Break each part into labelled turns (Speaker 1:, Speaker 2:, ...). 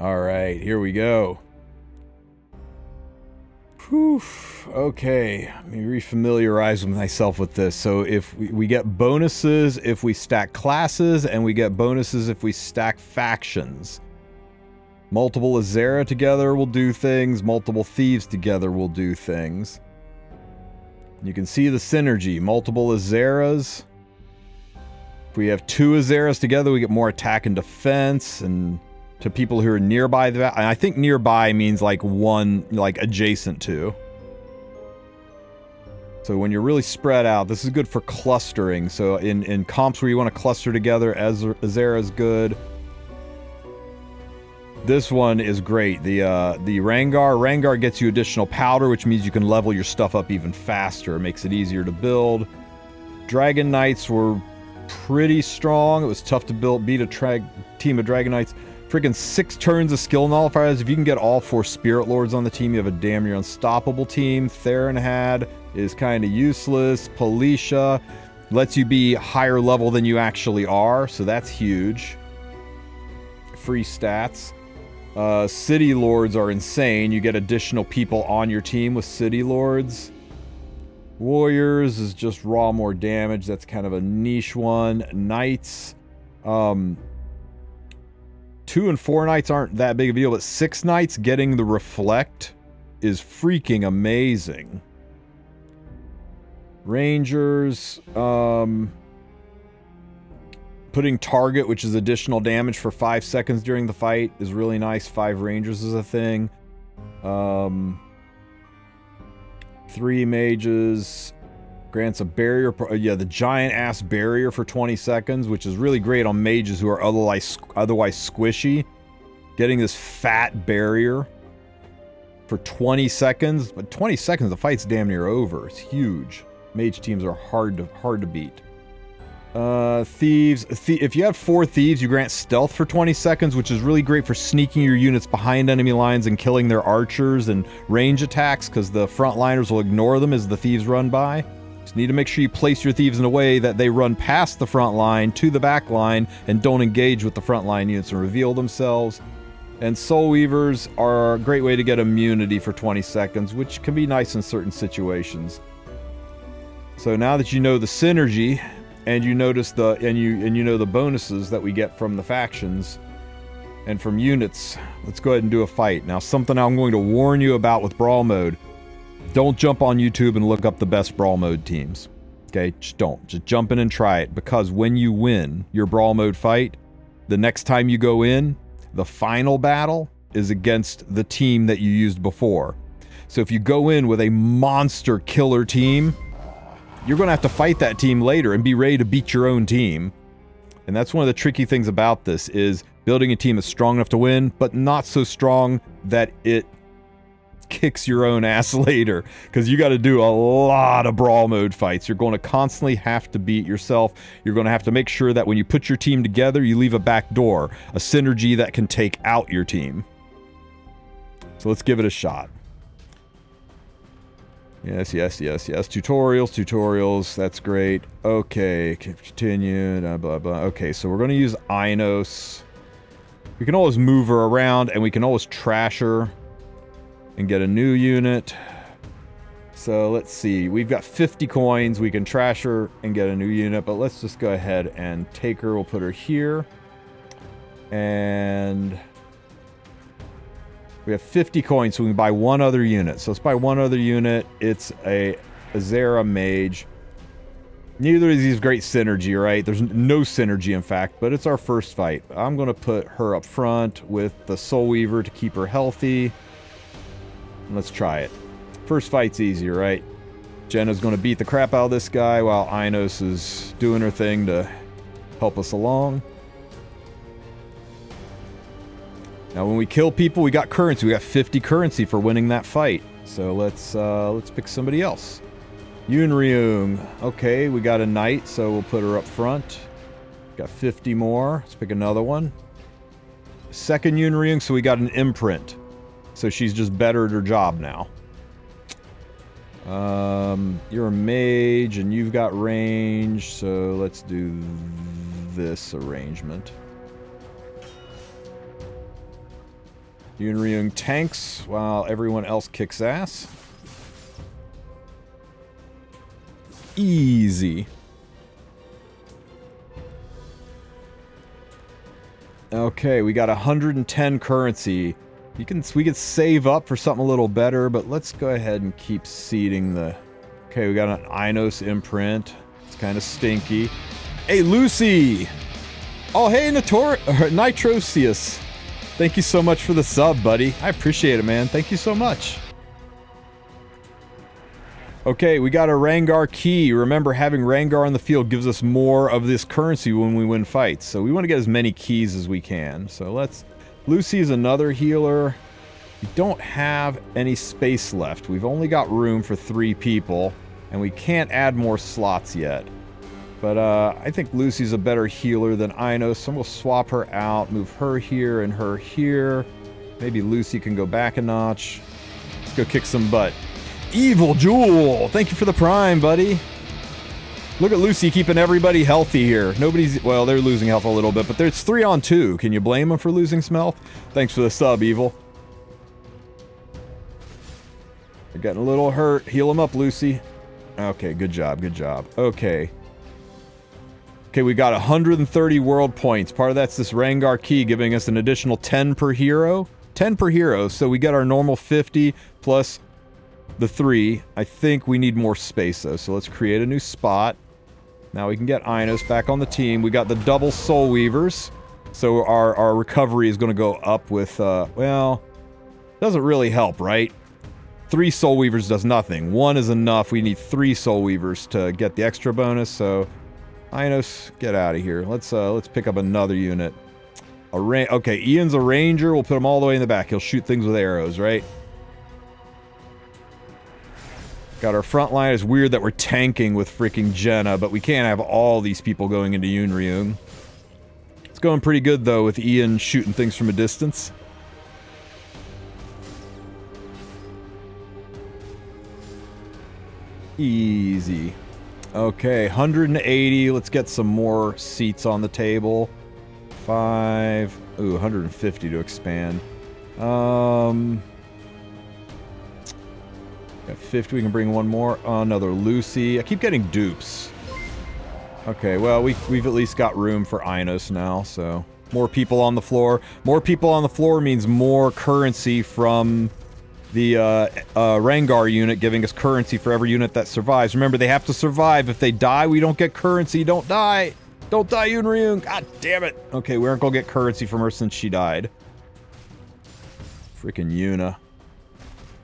Speaker 1: All right, here we go. Whew. Okay, let me refamiliarize myself with this. So if we, we get bonuses if we stack classes, and we get bonuses if we stack factions. Multiple Azera together will do things, multiple Thieves together will do things. You can see the synergy. Multiple Azeras. If we have two Azeras together, we get more attack and defense, and to people who are nearby that. I think nearby means like one, like adjacent to. So when you're really spread out, this is good for clustering. So in, in comps where you want to cluster together, Azera is good. This one is great. The uh, the Rangar. Rangar gets you additional powder, which means you can level your stuff up even faster. It makes it easier to build. Dragon Knights were pretty strong. It was tough to build, beat a team of Dragon Knights. Freaking six turns of skill nullifiers. If you can get all four Spirit Lords on the team, you have a damn near unstoppable team. Theron had is kind of useless. Policia lets you be higher level than you actually are, so that's huge. Free stats. Uh, City Lords are insane. You get additional people on your team with City Lords. Warriors is just raw more damage. That's kind of a niche one. Knights. Um, two and four nights aren't that big of a deal, but six nights getting the reflect is freaking amazing. Rangers, um, putting target, which is additional damage for five seconds during the fight, is really nice. Five Rangers is a thing. Um, three mages, Grants a barrier, yeah, the giant ass barrier for 20 seconds, which is really great on mages who are otherwise otherwise squishy. Getting this fat barrier for 20 seconds, but 20 seconds, the fight's damn near over. It's huge. Mage teams are hard to hard to beat. Uh, thieves. Th if you have four thieves, you grant stealth for 20 seconds, which is really great for sneaking your units behind enemy lines and killing their archers and range attacks, because the frontliners will ignore them as the thieves run by. So you need to make sure you place your thieves in a way that they run past the front line to the back line and don't engage with the front line units and reveal themselves. And Soul Weavers are a great way to get immunity for 20 seconds, which can be nice in certain situations. So now that you know the synergy and you notice the and you and you know the bonuses that we get from the factions and from units, let's go ahead and do a fight. Now something I'm going to warn you about with Brawl mode. Don't jump on YouTube and look up the best Brawl Mode teams. Okay, just don't. Just jump in and try it because when you win your Brawl Mode fight, the next time you go in, the final battle is against the team that you used before. So if you go in with a monster killer team, you're going to have to fight that team later and be ready to beat your own team. And that's one of the tricky things about this is building a team is strong enough to win, but not so strong that it kicks your own ass later because you got to do a lot of brawl mode fights. You're going to constantly have to beat yourself. You're going to have to make sure that when you put your team together, you leave a back door, a synergy that can take out your team. So let's give it a shot. Yes, yes, yes, yes. Tutorials, tutorials. That's great. Okay, continue. Blah, uh, blah, blah. Okay, so we're going to use Inos. We can always move her around, and we can always trash her and get a new unit. So let's see, we've got 50 coins. We can trash her and get a new unit, but let's just go ahead and take her. We'll put her here. And we have 50 coins, so we can buy one other unit. So let's buy one other unit. It's a Azera Mage. Neither of these great synergy, right? There's no synergy, in fact, but it's our first fight. I'm going to put her up front with the Soul Weaver to keep her healthy. Let's try it. First fight's easy, right? Jenna's going to beat the crap out of this guy while Inos is doing her thing to help us along. Now, when we kill people, we got currency. We got 50 currency for winning that fight. So let's uh, let's pick somebody else. Yunryung. Okay, we got a knight, so we'll put her up front. Got 50 more. Let's pick another one. Second Yunryung, so we got an imprint. So she's just better at her job now. Um, you're a mage and you've got range, so let's do this arrangement. Yunryung tanks while everyone else kicks ass. Easy. Okay, we got 110 currency. You can we could save up for something a little better, but let's go ahead and keep seeding the. Okay, we got an Inos imprint. It's kind of stinky. Hey, Lucy! Oh, hey, Notor er, Nitrocius. Thank you so much for the sub, buddy. I appreciate it, man. Thank you so much. Okay, we got a Rangar key. Remember, having Rangar on the field gives us more of this currency when we win fights. So we want to get as many keys as we can. So let's... Lucy's another healer. We don't have any space left. We've only got room for three people. And we can't add more slots yet. But uh, I think Lucy's a better healer than Inos, so we'll swap her out, move her here and her here. Maybe Lucy can go back a notch. Let's go kick some butt. Evil Jewel! Thank you for the prime, buddy. Look at Lucy keeping everybody healthy here. Nobody's... Well, they're losing health a little bit, but there's three on two. Can you blame them for losing some health? Thanks for the sub, Evil. They're getting a little hurt. Heal them up, Lucy. Okay, good job, good job. Okay. Okay, we got 130 world points. Part of that's this Rangar key giving us an additional 10 per hero. 10 per hero, so we get our normal 50 plus the 3. I think we need more space though, so let's create a new spot. Now we can get Inos back on the team. We got the double Soul Weavers, so our, our recovery is going to go up with, uh, well, doesn't really help, right? Three Soul Weavers does nothing. One is enough. We need three Soul Weavers to get the extra bonus, so Inos, get out of here. Let's uh, let's pick up another unit. A okay, Ian's a ranger. We'll put him all the way in the back. He'll shoot things with arrows, right? Got our front line. It's weird that we're tanking with freaking Jenna, but we can't have all these people going into Yunryung. It's going pretty good, though, with Ian shooting things from a distance. Easy. Okay, 180. Let's get some more seats on the table. Five. Ooh, 150 to expand. Um. Got 50. We can bring one more. Another Lucy. I keep getting dupes. Okay, well, we, we've at least got room for Inos now, so... More people on the floor. More people on the floor means more currency from the uh, uh, Rangar unit giving us currency for every unit that survives. Remember, they have to survive. If they die, we don't get currency. Don't die. Don't die, Yunryung. God damn it. Okay, we aren't going to get currency from her since she died. Freaking Yuna.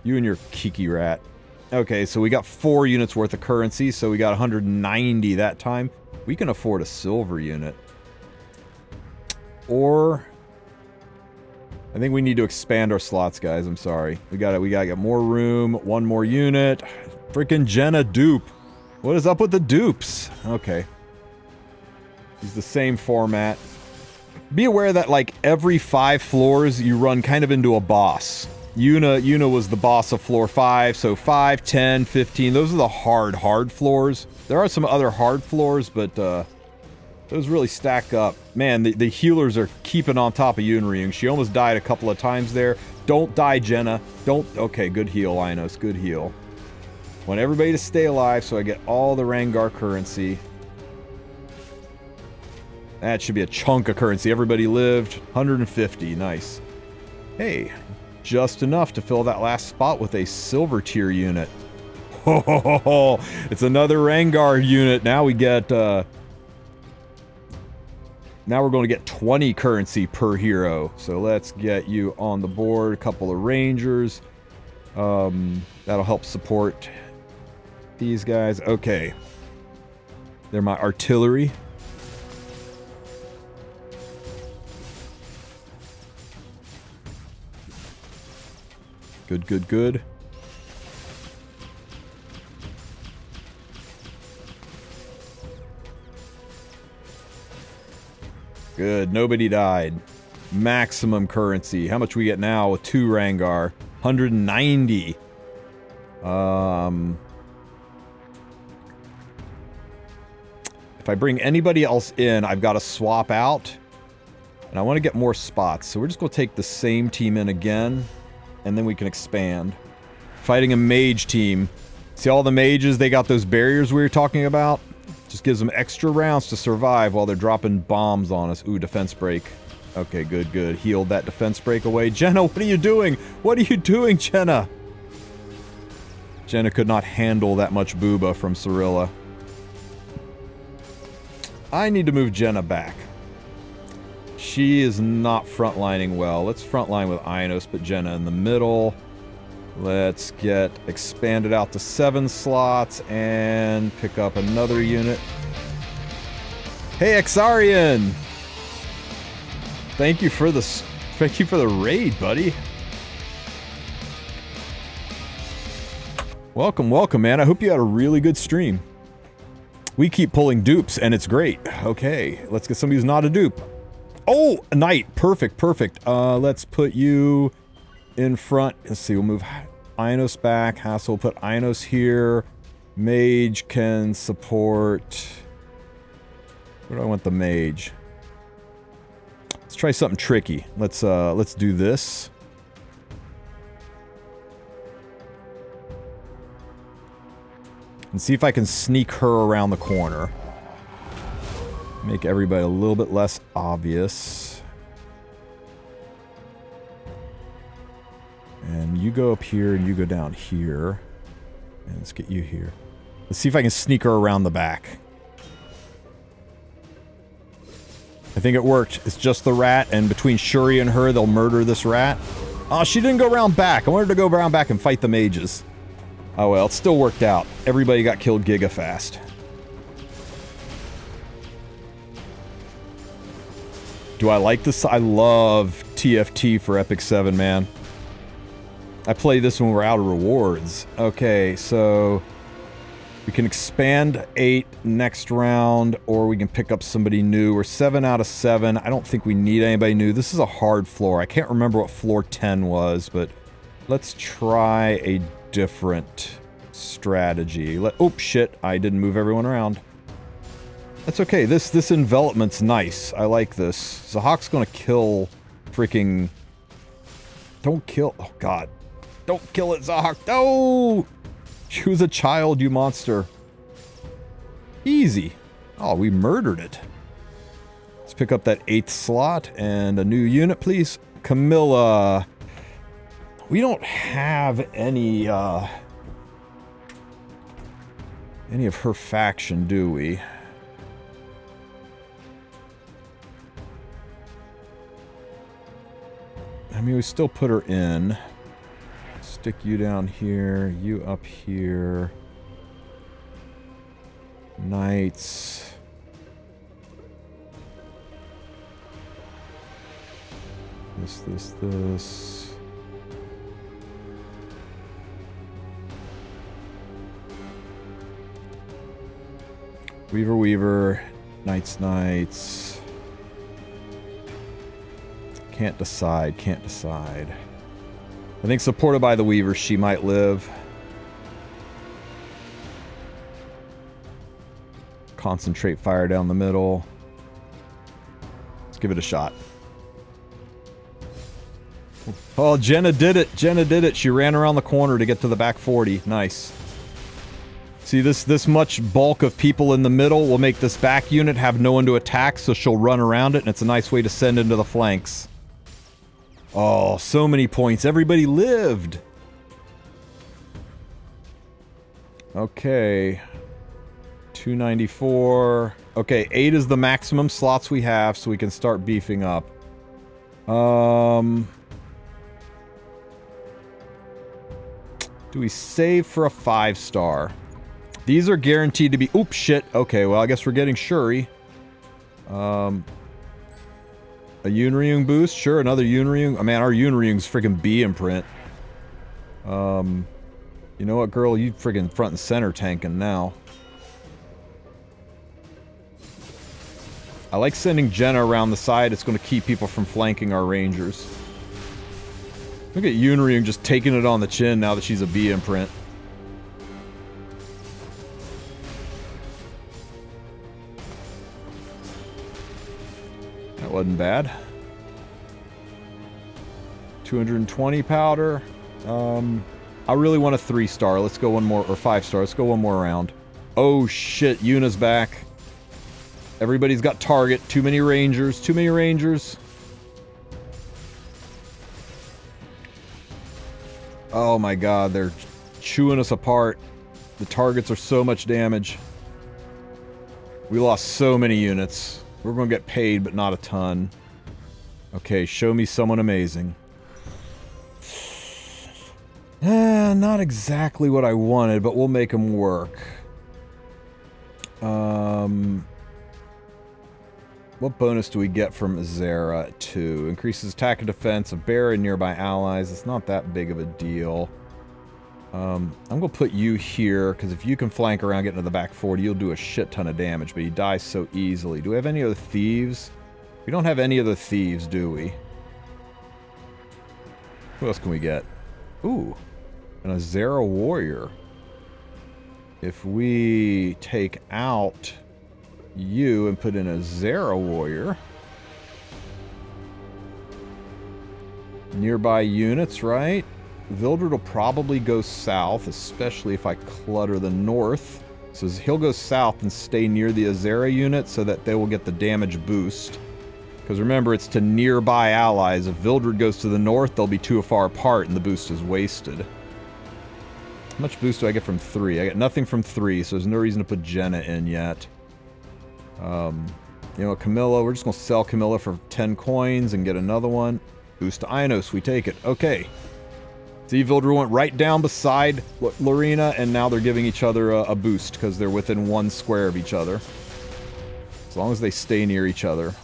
Speaker 1: You and your Kiki rat. Okay, so we got four units worth of currency, so we got 190 that time. We can afford a silver unit. Or I think we need to expand our slots, guys. I'm sorry. We got to We got to get more room. One more unit. Freaking Jenna dupe. What is up with the dupes? Okay. Use the same format. Be aware that like every five floors you run kind of into a boss. Yuna, Yuna was the boss of floor 5, so 5, 10, 15, those are the hard, hard floors. There are some other hard floors, but uh, those really stack up. Man, the, the healers are keeping on top of Yunryung. She almost died a couple of times there. Don't die, Jenna. Don't... Okay, good heal, Inos. Good heal. Want everybody to stay alive so I get all the Rangar currency. That should be a chunk of currency. Everybody lived. 150. Nice. Hey, just enough to fill that last spot with a silver tier unit. Oh, it's another Rangar unit. Now we get... Uh, now we're going to get 20 currency per hero. So let's get you on the board. A couple of rangers. Um, that'll help support these guys. Okay. They're my artillery. Good, good, good. Good. Nobody died. Maximum currency. How much we get now with two Rangar? 190. Um... If I bring anybody else in, I've got to swap out. And I want to get more spots, so we're just going to take the same team in again, and then we can expand. Fighting a mage team. See all the mages, they got those barriers we were talking about? Just gives them extra rounds to survive while they're dropping bombs on us. Ooh, defense break. Okay, good, good. Healed that defense break away. Jenna, what are you doing? What are you doing, Jenna? Jenna could not handle that much booba from Cirilla. I need to move Jenna back. She is not frontlining well. Let's frontline with Ionos, but Jenna in the middle. Let's get expanded out to seven slots and pick up another unit. Hey, Exarian! Thank you for the thank you for the raid, buddy. Welcome, welcome, man. I hope you had a really good stream. We keep pulling dupes, and it's great. Okay, let's get somebody who's not a dupe. Oh, knight. Perfect, perfect. Uh, let's put you in front. Let's see, we'll move Ionos back. Hassel put Ionos here. Mage can support... Where do I want the mage? Let's try something tricky. Let's, uh, let's do this. And see if I can sneak her around the corner. Make everybody a little bit less obvious. And you go up here and you go down here. And let's get you here. Let's see if I can sneak her around the back. I think it worked. It's just the rat, and between Shuri and her, they'll murder this rat. Oh, she didn't go around back. I wanted to go around back and fight the mages. Oh well, it still worked out. Everybody got killed giga fast. Do I like this? I love TFT for Epic 7, man. I play this when we're out of rewards. Okay, so... We can expand 8 next round, or we can pick up somebody new. We're 7 out of 7. I don't think we need anybody new. This is a hard floor. I can't remember what floor 10 was, but let's try a different strategy. Let, oh, shit. I didn't move everyone around. That's okay. This this envelopment's nice. I like this. Zahhak's gonna kill freaking... Don't kill... Oh, God. Don't kill it, Zahhak. No! Was a child, you monster. Easy. Oh, we murdered it. Let's pick up that eighth slot and a new unit, please. Camilla. We don't have any, uh... Any of her faction, do we? I mean, we still put her in. Stick you down here, you up here. Knights. This, this, this. Weaver, Weaver, Knights, Knights. Can't decide, can't decide. I think supported by the Weaver, she might live. Concentrate fire down the middle. Let's give it a shot. Oh, Jenna did it. Jenna did it. She ran around the corner to get to the back 40. Nice. See, this, this much bulk of people in the middle will make this back unit have no one to attack, so she'll run around it, and it's a nice way to send into the flanks. Oh, so many points. Everybody lived. Okay. 294. Okay, 8 is the maximum slots we have, so we can start beefing up. Um... Do we save for a 5 star? These are guaranteed to be... Oops, shit. Okay, well, I guess we're getting Shuri. Um, a Yunryung boost? Sure, another Yunryung. Oh, man, our Yunryung's freaking B imprint. Um, you know what, girl? You freaking front and center tanking now. I like sending Jenna around the side. It's going to keep people from flanking our rangers. Look at Yunryung just taking it on the chin now that she's a B imprint. That wasn't bad. 220 powder. Um, I really want a three star. Let's go one more, or five star. Let's go one more round. Oh shit, Yuna's back. Everybody's got target. Too many rangers. Too many rangers. Oh my god, they're chewing us apart. The targets are so much damage. We lost so many units. We're going to get paid, but not a ton. Okay, show me someone amazing. Eh, not exactly what I wanted, but we'll make them work. Um, what bonus do we get from Zera 2? Increases attack and defense of bear and nearby allies. It's not that big of a deal. Um, I'm going to put you here, because if you can flank around, get into the back 40, you'll do a shit ton of damage, but he dies so easily. Do we have any other thieves? We don't have any other thieves, do we? Who else can we get? Ooh, an Azera warrior. If we take out you and put in a Zera warrior. Nearby units, right? Vildred will probably go south, especially if I clutter the north. So he'll go south and stay near the Azera unit so that they will get the damage boost. Because remember, it's to nearby allies. If Vildred goes to the north, they'll be too far apart and the boost is wasted. How much boost do I get from 3? I get nothing from 3, so there's no reason to put Jenna in yet. Um, you know, Camilla, we're just going to sell Camilla for 10 coins and get another one. Boost to Inos, we take it. Okay. See, Vildred went right down beside Lorena, and now they're giving each other a, a boost because they're within one square of each other. As long as they stay near each other.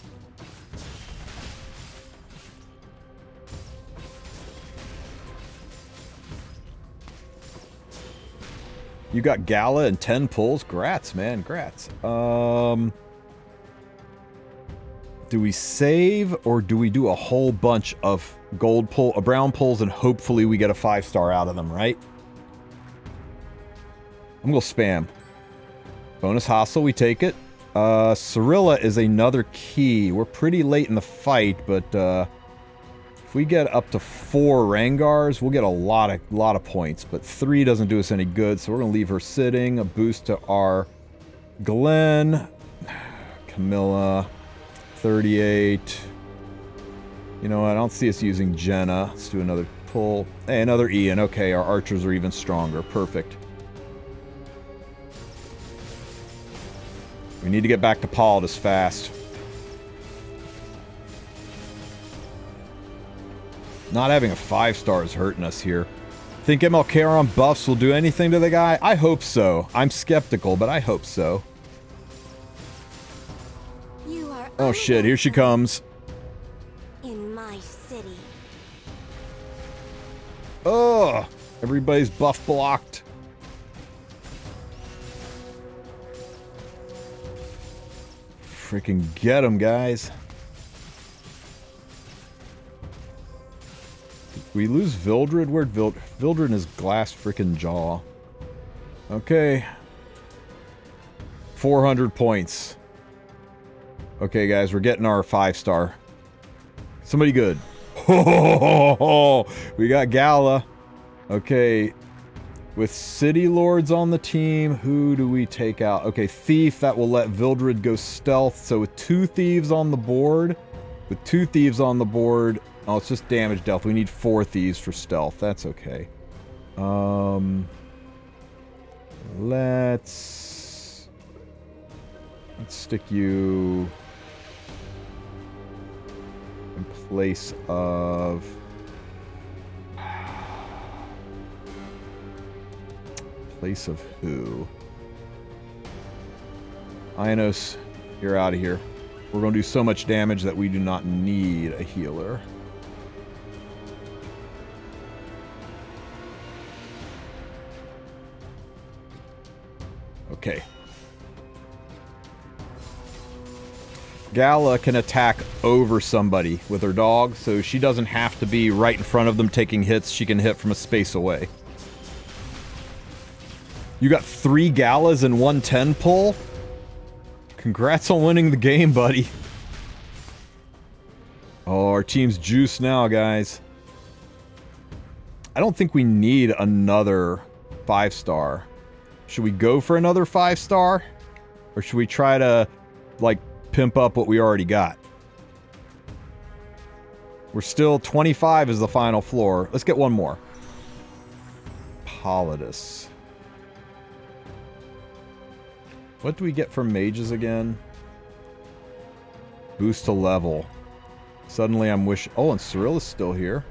Speaker 1: You got Gala and 10 pulls? Grats, man. Grats. Um... Do we save or do we do a whole bunch of gold pull, uh, brown pulls, and hopefully we get a five star out of them, right? I'm gonna spam. Bonus hostile, we take it. Uh, Cirilla is another key. We're pretty late in the fight, but uh, if we get up to four Rangars, we'll get a lot of lot of points. But three doesn't do us any good, so we're gonna leave her sitting. A boost to our Glenn, Camilla. 38. You know? I don't see us using Jenna. Let's do another pull. Hey, another Ian. Okay, our archers are even stronger. Perfect. We need to get back to Politis fast. Not having a five star is hurting us here. Think MLK on buffs will do anything to the guy? I hope so. I'm skeptical, but I hope so. Oh shit, here she comes.
Speaker 2: City.
Speaker 1: Oh, everybody's buff blocked. Freaking get him, guys. We lose Vildred? Where'd Vild Vildred and his glass freaking jaw? Okay. 400 points. Okay, guys, we're getting our five star. Somebody good. Oh, we got Gala. Okay, with City Lords on the team, who do we take out? Okay, Thief, that will let Vildred go stealth. So with two Thieves on the board, with two Thieves on the board, oh, it's just damage dealt. We need four Thieves for stealth. That's okay. Um, let's, let's stick you place of... Place of who? Ionos, you're out of here. We're going to do so much damage that we do not need a healer. Okay. Gala can attack over somebody with her dog, so she doesn't have to be right in front of them taking hits. She can hit from a space away. You got three Galas and one 10 pull? Congrats on winning the game, buddy. Oh, our team's juice now, guys. I don't think we need another five star. Should we go for another five star? Or should we try to, like, pimp up what we already got? We're still 25 is the final floor. Let's get one more. Politis. What do we get from mages again? Boost to level. Suddenly I'm wish- Oh, and Cyril is still here.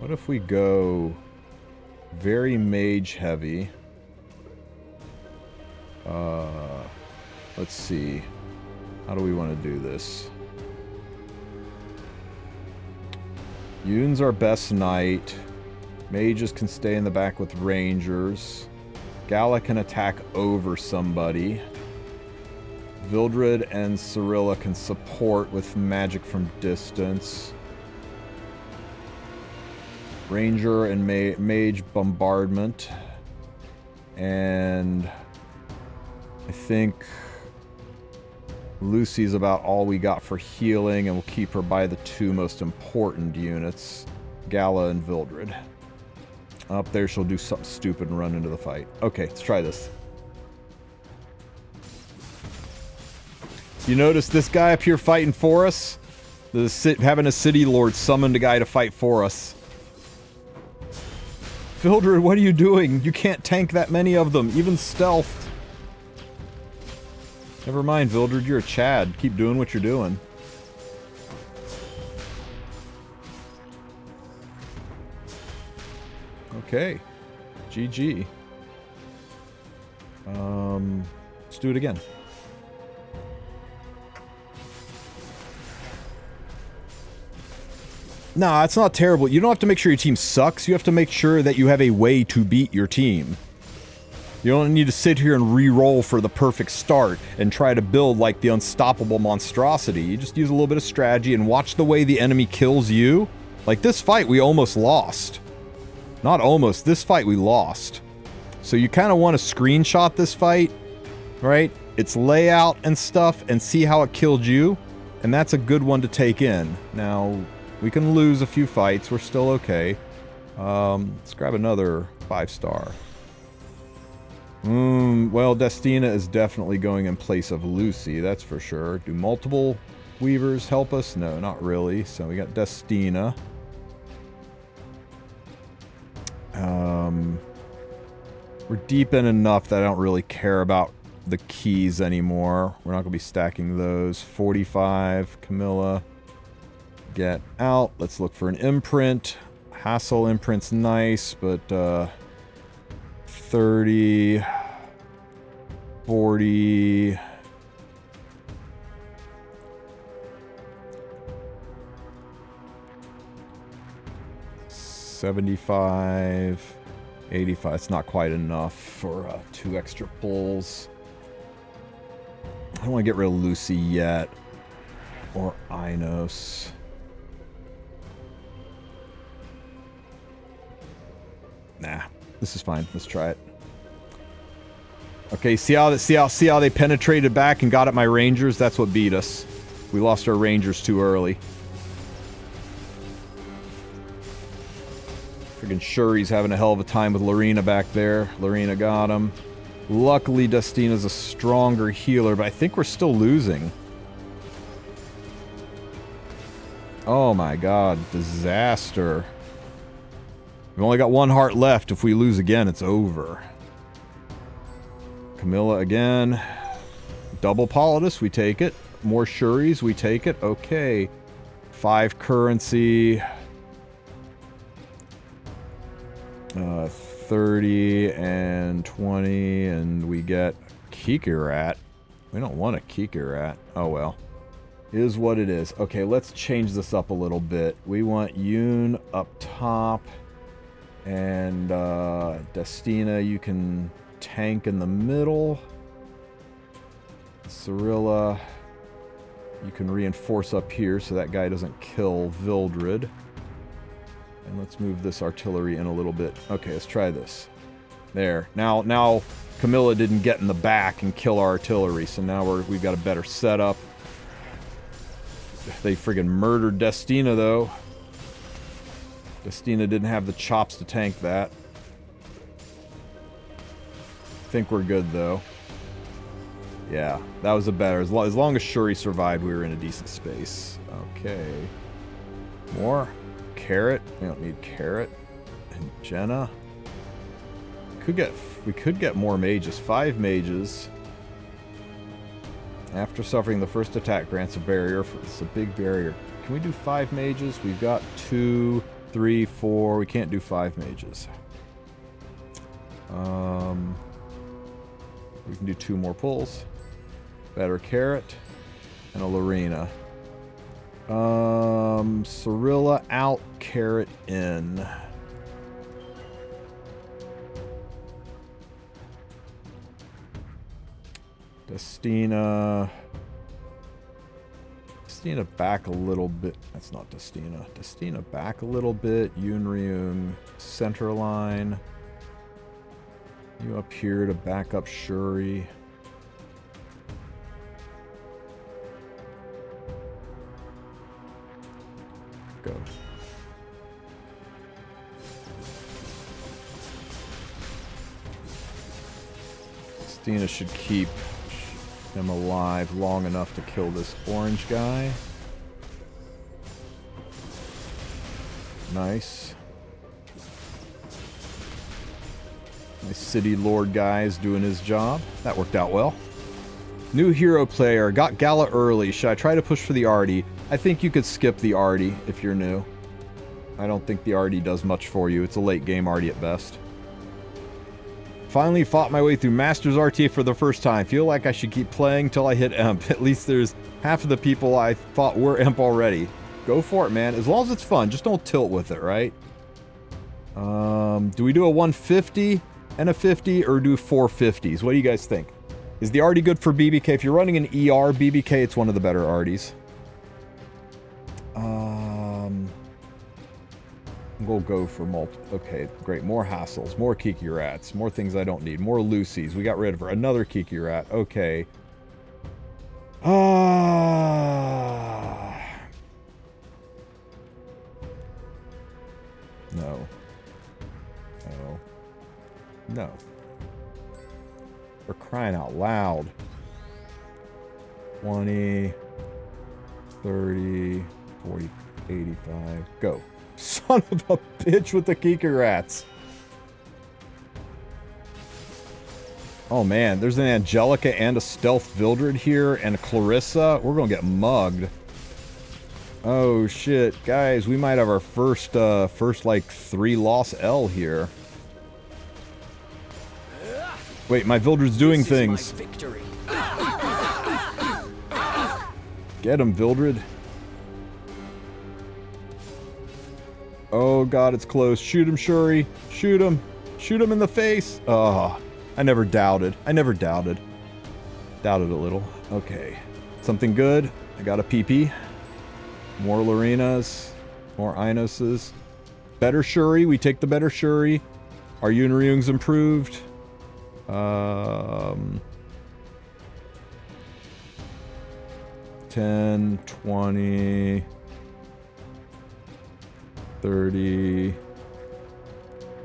Speaker 1: What if we go very mage heavy? Uh, let's see. How do we want to do this? Yoon's our best knight. Mages can stay in the back with rangers. Gala can attack over somebody. Vildred and Cyrilla can support with magic from distance. Ranger and Ma Mage bombardment. And I think Lucy's about all we got for healing, and we'll keep her by the two most important units, Gala and Vildred. Up there, she'll do something stupid and run into the fight. Okay, let's try this. You notice this guy up here fighting for us? The having a city lord summoned a guy to fight for us. Vildred, what are you doing? You can't tank that many of them, even stealth. Never mind, Vildred, you're a Chad. Keep doing what you're doing. Okay. GG. Um, let's do it again. Nah, it's not terrible. You don't have to make sure your team sucks. You have to make sure that you have a way to beat your team. You don't need to sit here and re-roll for the perfect start and try to build like the unstoppable monstrosity. You just use a little bit of strategy and watch the way the enemy kills you. Like this fight, we almost lost. Not almost, this fight we lost. So you kind of want to screenshot this fight, right? Its layout and stuff and see how it killed you. And that's a good one to take in. Now, we can lose a few fights. We're still okay. Um, let's grab another five star. Mm, well, Destina is definitely going in place of Lucy, that's for sure. Do multiple Weavers help us? No, not really. So we got Destina. Um, we're deep in enough that I don't really care about the keys anymore. We're not going to be stacking those. 45, Camilla. Get out. Let's look for an imprint. Hassle imprint's nice, but uh, 30, 40, Seventy-five, eighty-five. It's not quite enough for uh, two extra pulls. I don't want to get rid of Lucy yet. Or Inos. This is fine. Let's try it. Okay, see how see how see how they penetrated back and got at my rangers? That's what beat us. We lost our rangers too early. Friggin' Shuri's having a hell of a time with Lorena back there. Lorena got him. Luckily, Destina's a stronger healer, but I think we're still losing. Oh my god, disaster. We've only got one heart left. If we lose again, it's over. Camilla again. Double Politis, we take it. More Shuris, we take it. Okay. Five currency. Uh, 30 and 20, and we get Rat. We don't want a Rat. Oh well. Is what it is. Okay, let's change this up a little bit. We want Yoon up top. And uh, Destina, you can tank in the middle. Cyrilla, you can reinforce up here so that guy doesn't kill Vildred. And let's move this artillery in a little bit. Okay, let's try this. There. Now, now Camilla didn't get in the back and kill our artillery, so now we're, we've got a better setup. They friggin' murdered Destina, though. Estina didn't have the chops to tank that. I think we're good, though. Yeah, that was a better. As, lo as long as Shuri survived, we were in a decent space. Okay. More. Carrot. We don't need carrot. And Jenna. Could get. We could get more mages. Five mages. After suffering the first attack grants a barrier. It's a big barrier. Can we do five mages? We've got two, three, four. We can't do five mages. Um, we can do two more pulls. Better carrot and a Lorena. Um, Cirilla out, carrot in. Destina. Destina back a little bit. That's not Destina. Destina back a little bit. Yunryung center line. You up here to back up Shuri. Go. Destina should keep him alive long enough to kill this orange guy. Nice. My city lord guy is doing his job. That worked out well. New hero player. Got Gala early. Should I try to push for the Artie? I think you could skip the Artie if you're new. I don't think the Artie does much for you. It's a late game Artie at best. Finally fought my way through Masters RTA for the first time. Feel like I should keep playing till I hit Emp. At least there's half of the people I thought were Emp already. Go for it, man. As long as it's fun, just don't tilt with it, right? Um, do we do a 150 and a 50 or do four 50s? What do you guys think? Is the Artie good for BBK? If you're running an ER BBK, it's one of the better Arties. Um... We'll go for multi... Okay, great. More hassles. More Kiki Rats. More things I don't need. More Lucy's. We got rid of her. Another Kiki Rat. Okay. Ah... No. No. No. We're crying out loud. 20... 30... 40... 85... Go. Son of a bitch with the Kiki Rats. Oh man, there's an Angelica and a Stealth Vildred here, and a Clarissa. We're gonna get mugged. Oh shit, guys, we might have our first, uh, first like three loss L here. Wait, my Vildred's doing things. Get him, Vildred. Oh god, it's close. Shoot him, Shuri. Shoot him. Shoot him in the face. Oh, I never doubted. I never doubted. Doubted a little. Okay. Something good. I got a PP. More Lorenas. More Inoses. Better Shuri. We take the better Shuri. Our Yunryung's improved. Um... 10, 20... 30,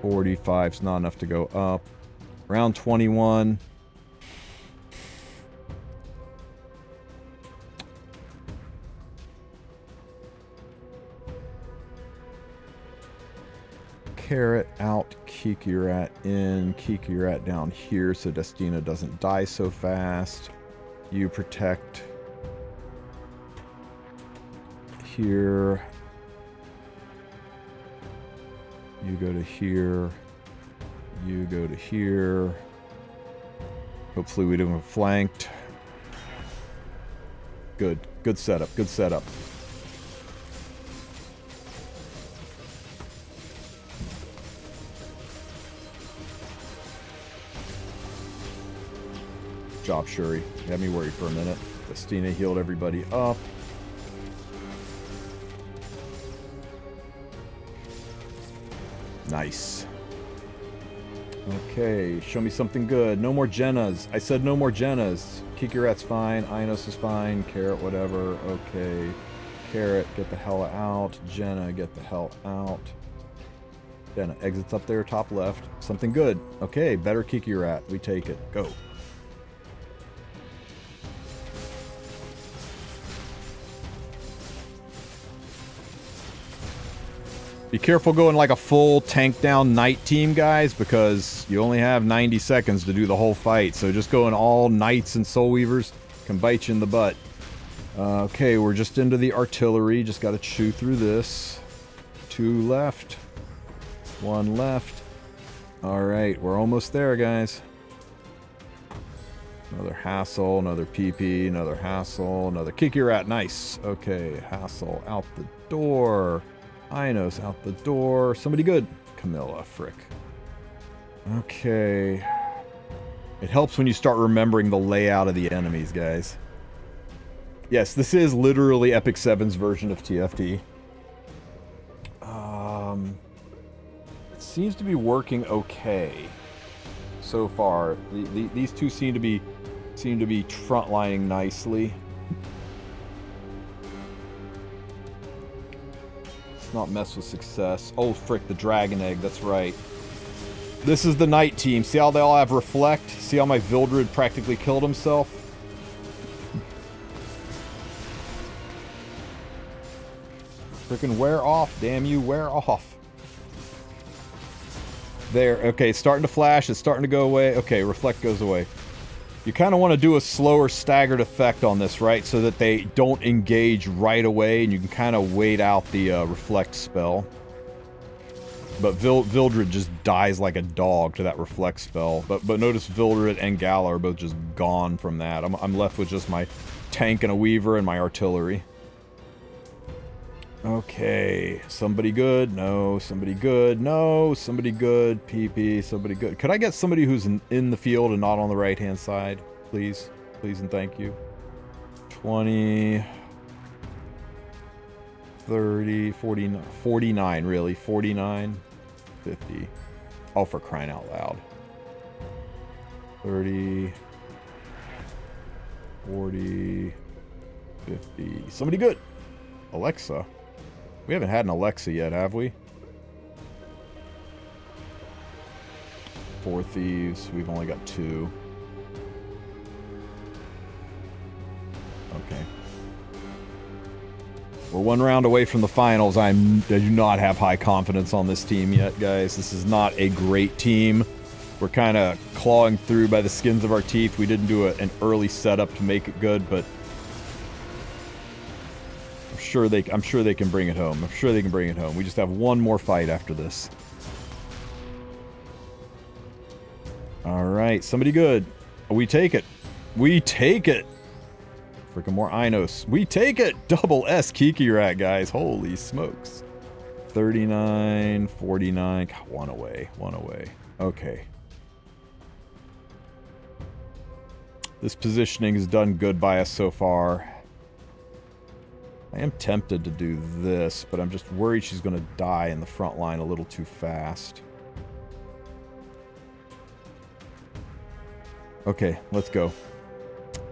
Speaker 1: 45 is not enough to go up. Round 21. Carrot out, Kiki Rat in, Kiki Rat down here so Destina doesn't die so fast. You protect here. You go to here. You go to here. Hopefully we don't flanked. Good. Good setup. Good setup. Job, Shuri. Had me worried for a minute. Destina healed everybody up. Nice. Okay, show me something good. No more Jennas. I said no more Jennas. Kikirat's fine. Inos is fine. Carrot, whatever. Okay. Carrot, get the hell out. Jenna, get the hell out. Then exits up there, top left. Something good. Okay, better Kiki Rat. We take it. Go. Be careful going like a full tank down knight team, guys, because you only have 90 seconds to do the whole fight. So just going all knights and soul weavers can bite you in the butt. Uh, okay, we're just into the artillery. Just got to chew through this. Two left. One left. Alright, we're almost there, guys. Another hassle, another PP, another hassle, another kick your rat. Nice. Okay, hassle out the door. Inos out the door. Somebody good. Camilla, frick. Okay. It helps when you start remembering the layout of the enemies, guys. Yes, this is literally Epic 7's version of TFT. Um, it seems to be working okay so far. The, the, these two seem to be seem to be frontlining nicely. Let's not mess with success. Oh, frick, the dragon egg. That's right. This is the knight team. See how they all have reflect? See how my Vildred practically killed himself? Freaking wear off, damn you, wear off. There, okay, starting to flash, it's starting to go away. Okay, reflect goes away. You kind of want to do a slower staggered effect on this, right? So that they don't engage right away and you can kind of wait out the uh, reflect spell. But Vil Vildred just dies like a dog to that reflect spell. But but notice Vildred and Gala are both just gone from that. I'm, I'm left with just my tank and a weaver and my artillery. Okay, somebody good? No, somebody good? No, somebody good? PP, somebody good. Could I get somebody who's in, in the field and not on the right-hand side? Please, please and thank you. 20, 30, 49, 49 really, 49, 50. Oh, for crying out loud. 30, 40, 50. Somebody good. Alexa. We haven't had an Alexa yet, have we? Four thieves. We've only got two. Okay. We're one round away from the finals. I'm, I do not have high confidence on this team yet, guys. This is not a great team. We're kind of clawing through by the skins of our teeth. We didn't do a, an early setup to make it good, but sure they I'm sure they can bring it home. I'm sure they can bring it home. We just have one more fight after this. All right, somebody good. We take it. We take it. Freaking more Inos. We take it. Double S Kiki Rat, guys. Holy smokes. 39, 49. God, one away. One away. Okay. This positioning has done good by us so far. I am tempted to do this, but I'm just worried she's going to die in the front line a little too fast. Okay, let's go.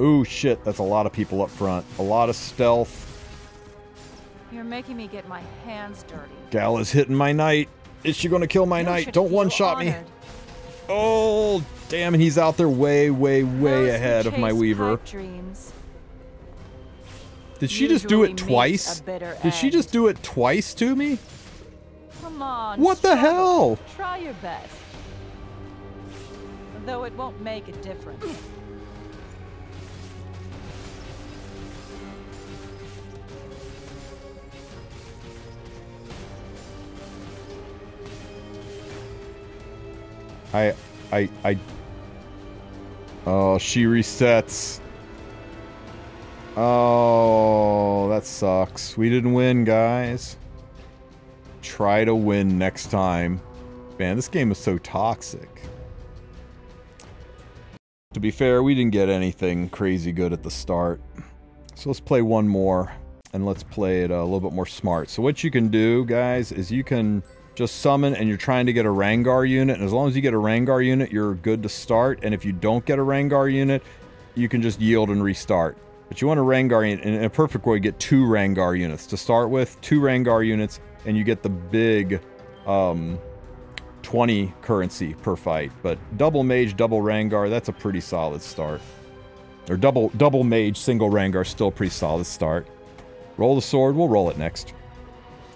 Speaker 1: Ooh, shit, that's a lot of people up front. A lot of stealth.
Speaker 3: You're making me get my hands dirty.
Speaker 1: Gala's hitting my knight. Is she going to kill my you knight? Don't one-shot me. Oh, damn, and he's out there way, way, way Those ahead of my weaver. Dreams. Did she just do it twice? Did she just do it twice to me?
Speaker 3: Come on.
Speaker 1: What the hell?
Speaker 3: Try your best. Though it won't make a difference.
Speaker 1: I, I, I. Oh, she resets. Oh, that sucks. We didn't win, guys. Try to win next time. Man, this game is so toxic. To be fair, we didn't get anything crazy good at the start. So let's play one more, and let's play it a little bit more smart. So what you can do, guys, is you can just summon and you're trying to get a Rangar unit, and as long as you get a Rangar unit, you're good to start, and if you don't get a Rangar unit, you can just yield and restart. But you want a Rangar unit, in a perfect way, get two Rangar units to start with, two Rangar units, and you get the big, um, 20 currency per fight. But double mage, double Rangar, that's a pretty solid start. Or double double mage, single Rangar, still pretty solid start. Roll the sword, we'll roll it next.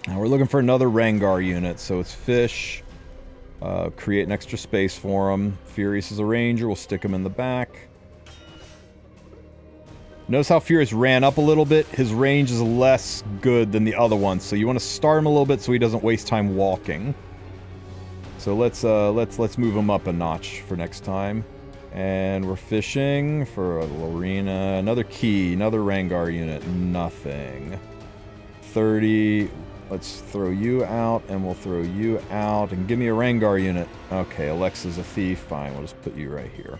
Speaker 1: Now we're looking for another Rangar unit, so it's fish. Uh, create an extra space for him. Furious is a ranger, we'll stick him in the back. Notice how Furious ran up a little bit? His range is less good than the other ones, so you want to start him a little bit so he doesn't waste time walking. So let's uh, let's let's move him up a notch for next time. And we're fishing for a Lorina. Another key, another Rangar unit. Nothing. 30. Let's throw you out, and we'll throw you out. And give me a Rangar unit. Okay, Alexa's a thief. Fine, we'll just put you right here.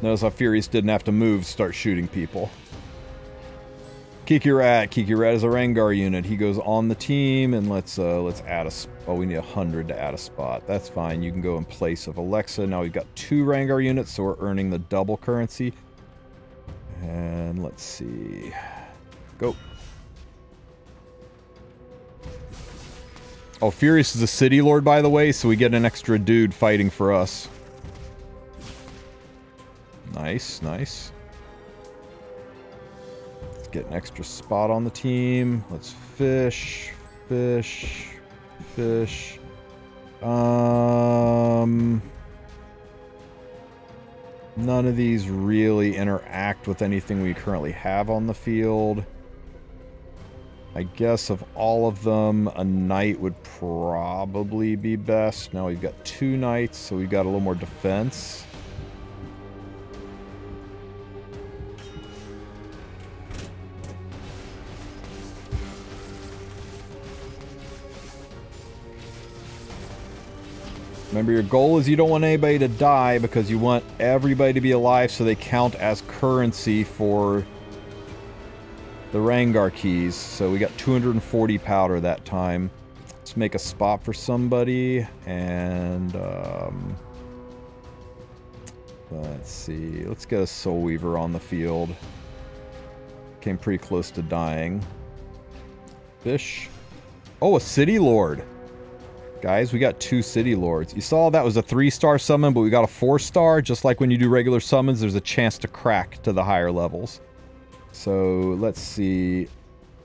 Speaker 1: Notice how Furious didn't have to move to start shooting people. Kiki Rat. Kiki Rat is a Rangar unit. He goes on the team, and let's uh, let's add a. Oh, we need a hundred to add a spot. That's fine. You can go in place of Alexa. Now we've got two Rangar units, so we're earning the double currency. And let's see. Go. Oh, Furious is a city lord, by the way, so we get an extra dude fighting for us. Nice, nice. Let's get an extra spot on the team. Let's fish, fish, fish. Um... None of these really interact with anything we currently have on the field. I guess of all of them, a knight would probably be best. Now we've got two knights, so we've got a little more defense. Remember, your goal is you don't want anybody to die because you want everybody to be alive so they count as currency for the Rangar keys. So we got 240 powder that time. Let's make a spot for somebody and um, let's see. Let's get a Soul Weaver on the field. Came pretty close to dying. Fish. Oh, a City Lord. Guys, we got two City Lords. You saw that was a three-star summon, but we got a four-star. Just like when you do regular summons, there's a chance to crack to the higher levels. So, let's see.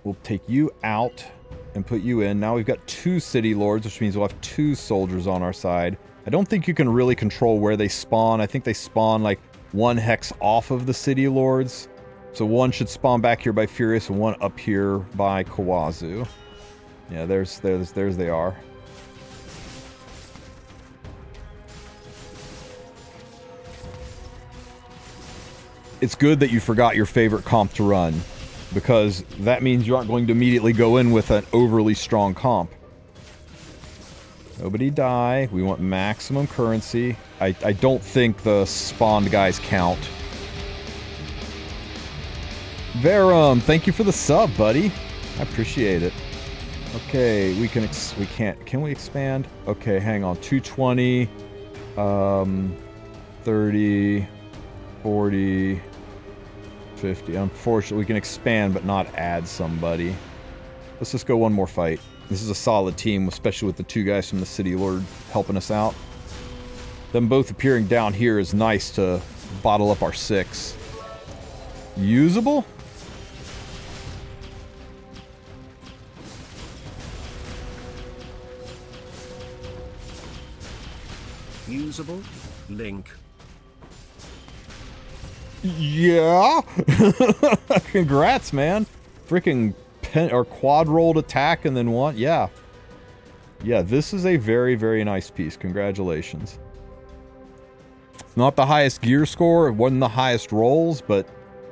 Speaker 1: We'll take you out and put you in. Now we've got two City Lords, which means we'll have two soldiers on our side. I don't think you can really control where they spawn. I think they spawn like one hex off of the City Lords. So one should spawn back here by Furious and one up here by Kawazu. Yeah, there's, there's, there's they are. It's good that you forgot your favorite comp to run because that means you aren't going to immediately go in with an overly strong comp. Nobody die. We want maximum currency. I, I don't think the spawned guys count. Verum, thank you for the sub, buddy. I appreciate it. Okay, we can we can't. Can we expand? Okay, hang on. 220, um, 30, 40, 50. Unfortunately, we can expand but not add somebody. Let's just go one more fight. This is a solid team, especially with the two guys from the City Lord helping us out. Them both appearing down here is nice to bottle up our six. Usable?
Speaker 4: Usable? Link.
Speaker 1: Yeah. Congrats, man. Freaking pen or quad rolled attack and then one. Yeah. Yeah, this is a very, very nice piece. Congratulations. It's not the highest gear score. It wasn't the highest rolls, but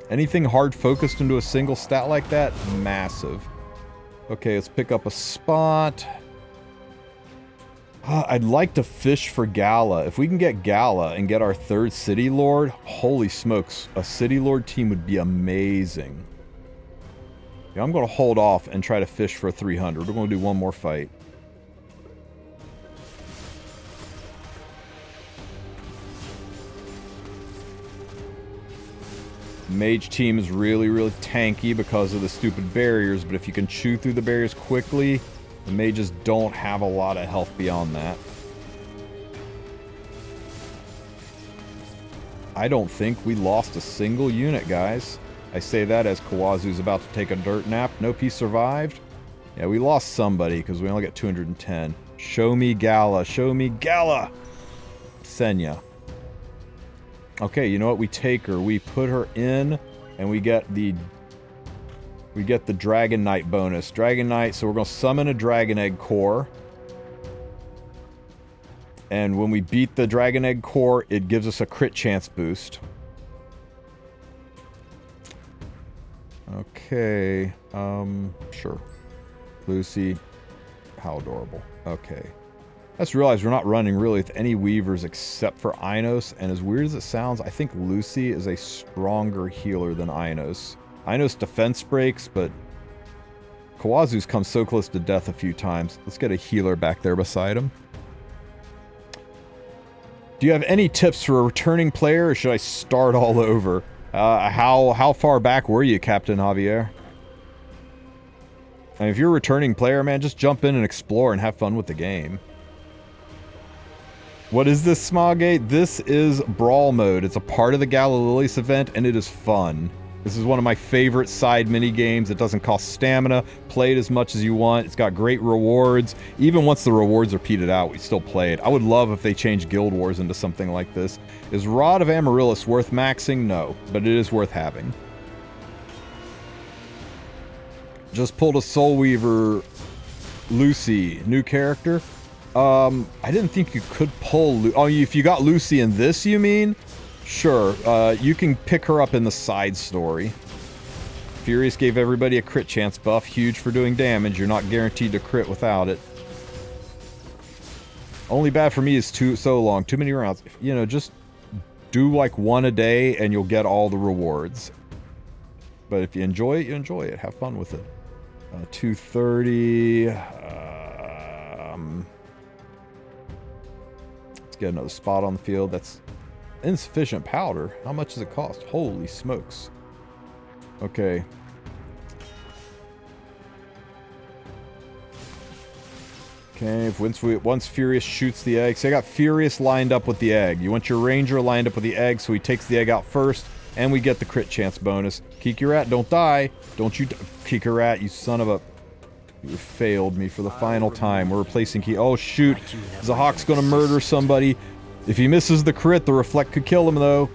Speaker 1: anything hard focused into a single stat like that, massive. Okay, let's pick up a spot. Uh, I'd like to fish for Gala. If we can get Gala and get our third City Lord, holy smokes, a City Lord team would be amazing. Yeah, I'm going to hold off and try to fish for 300. We're going to do one more fight. Mage team is really, really tanky because of the stupid barriers, but if you can chew through the barriers quickly, the mages don't have a lot of health beyond that. I don't think we lost a single unit, guys. I say that as Kawazu's about to take a dirt nap. Nope, he survived. Yeah, we lost somebody because we only got 210. Show me Gala. Show me Gala. Senya. Okay, you know what? We take her. We put her in, and we get the we get the Dragon Knight bonus. Dragon Knight, so we're going to summon a Dragon Egg Core. And when we beat the Dragon Egg Core, it gives us a crit chance boost. Okay, um, sure. Lucy, how adorable. Okay. Let's realize we're not running really with any Weavers except for Inos, and as weird as it sounds, I think Lucy is a stronger healer than Inos. Inos defense breaks, but Kawazu's come so close to death a few times. Let's get a healer back there beside him. Do you have any tips for a returning player, or should I start all over? Uh, how how far back were you, Captain Javier? I mean, if you're a returning player, man, just jump in and explore and have fun with the game. What is this, Smogate? This is Brawl Mode. It's a part of the Gala Lilias event, and it is fun. This is one of my favorite side mini games. It doesn't cost stamina. Play it as much as you want. It's got great rewards. Even once the rewards are peated out, we still play it. I would love if they changed Guild Wars into something like this. Is Rod of Amaryllis worth maxing? No, but it is worth having. Just pulled a Soul Weaver Lucy, new character. Um, I didn't think you could pull. Lu oh, if you got Lucy in this, you mean? Sure, uh, you can pick her up in the side story. Furious gave everybody a crit chance buff, huge for doing damage. You're not guaranteed to crit without it. Only bad for me is too so long, too many rounds. You know, just do like one a day and you'll get all the rewards. But if you enjoy it, you enjoy it. Have fun with it. Uh, 230. Um, let's get another spot on the field. That's insufficient powder. How much does it cost? Holy smokes. Okay. Okay, once, we, once Furious shoots the egg. So I got Furious lined up with the egg. You want your Ranger lined up with the egg, so he takes the egg out first, and we get the crit chance bonus. Kikirat, don't die. Don't you... Kikirat, you son of a... You failed me for the final time. We're replacing Key... Oh, shoot. Zahhak's gonna murder somebody. If he misses the crit, the reflect could kill him, though.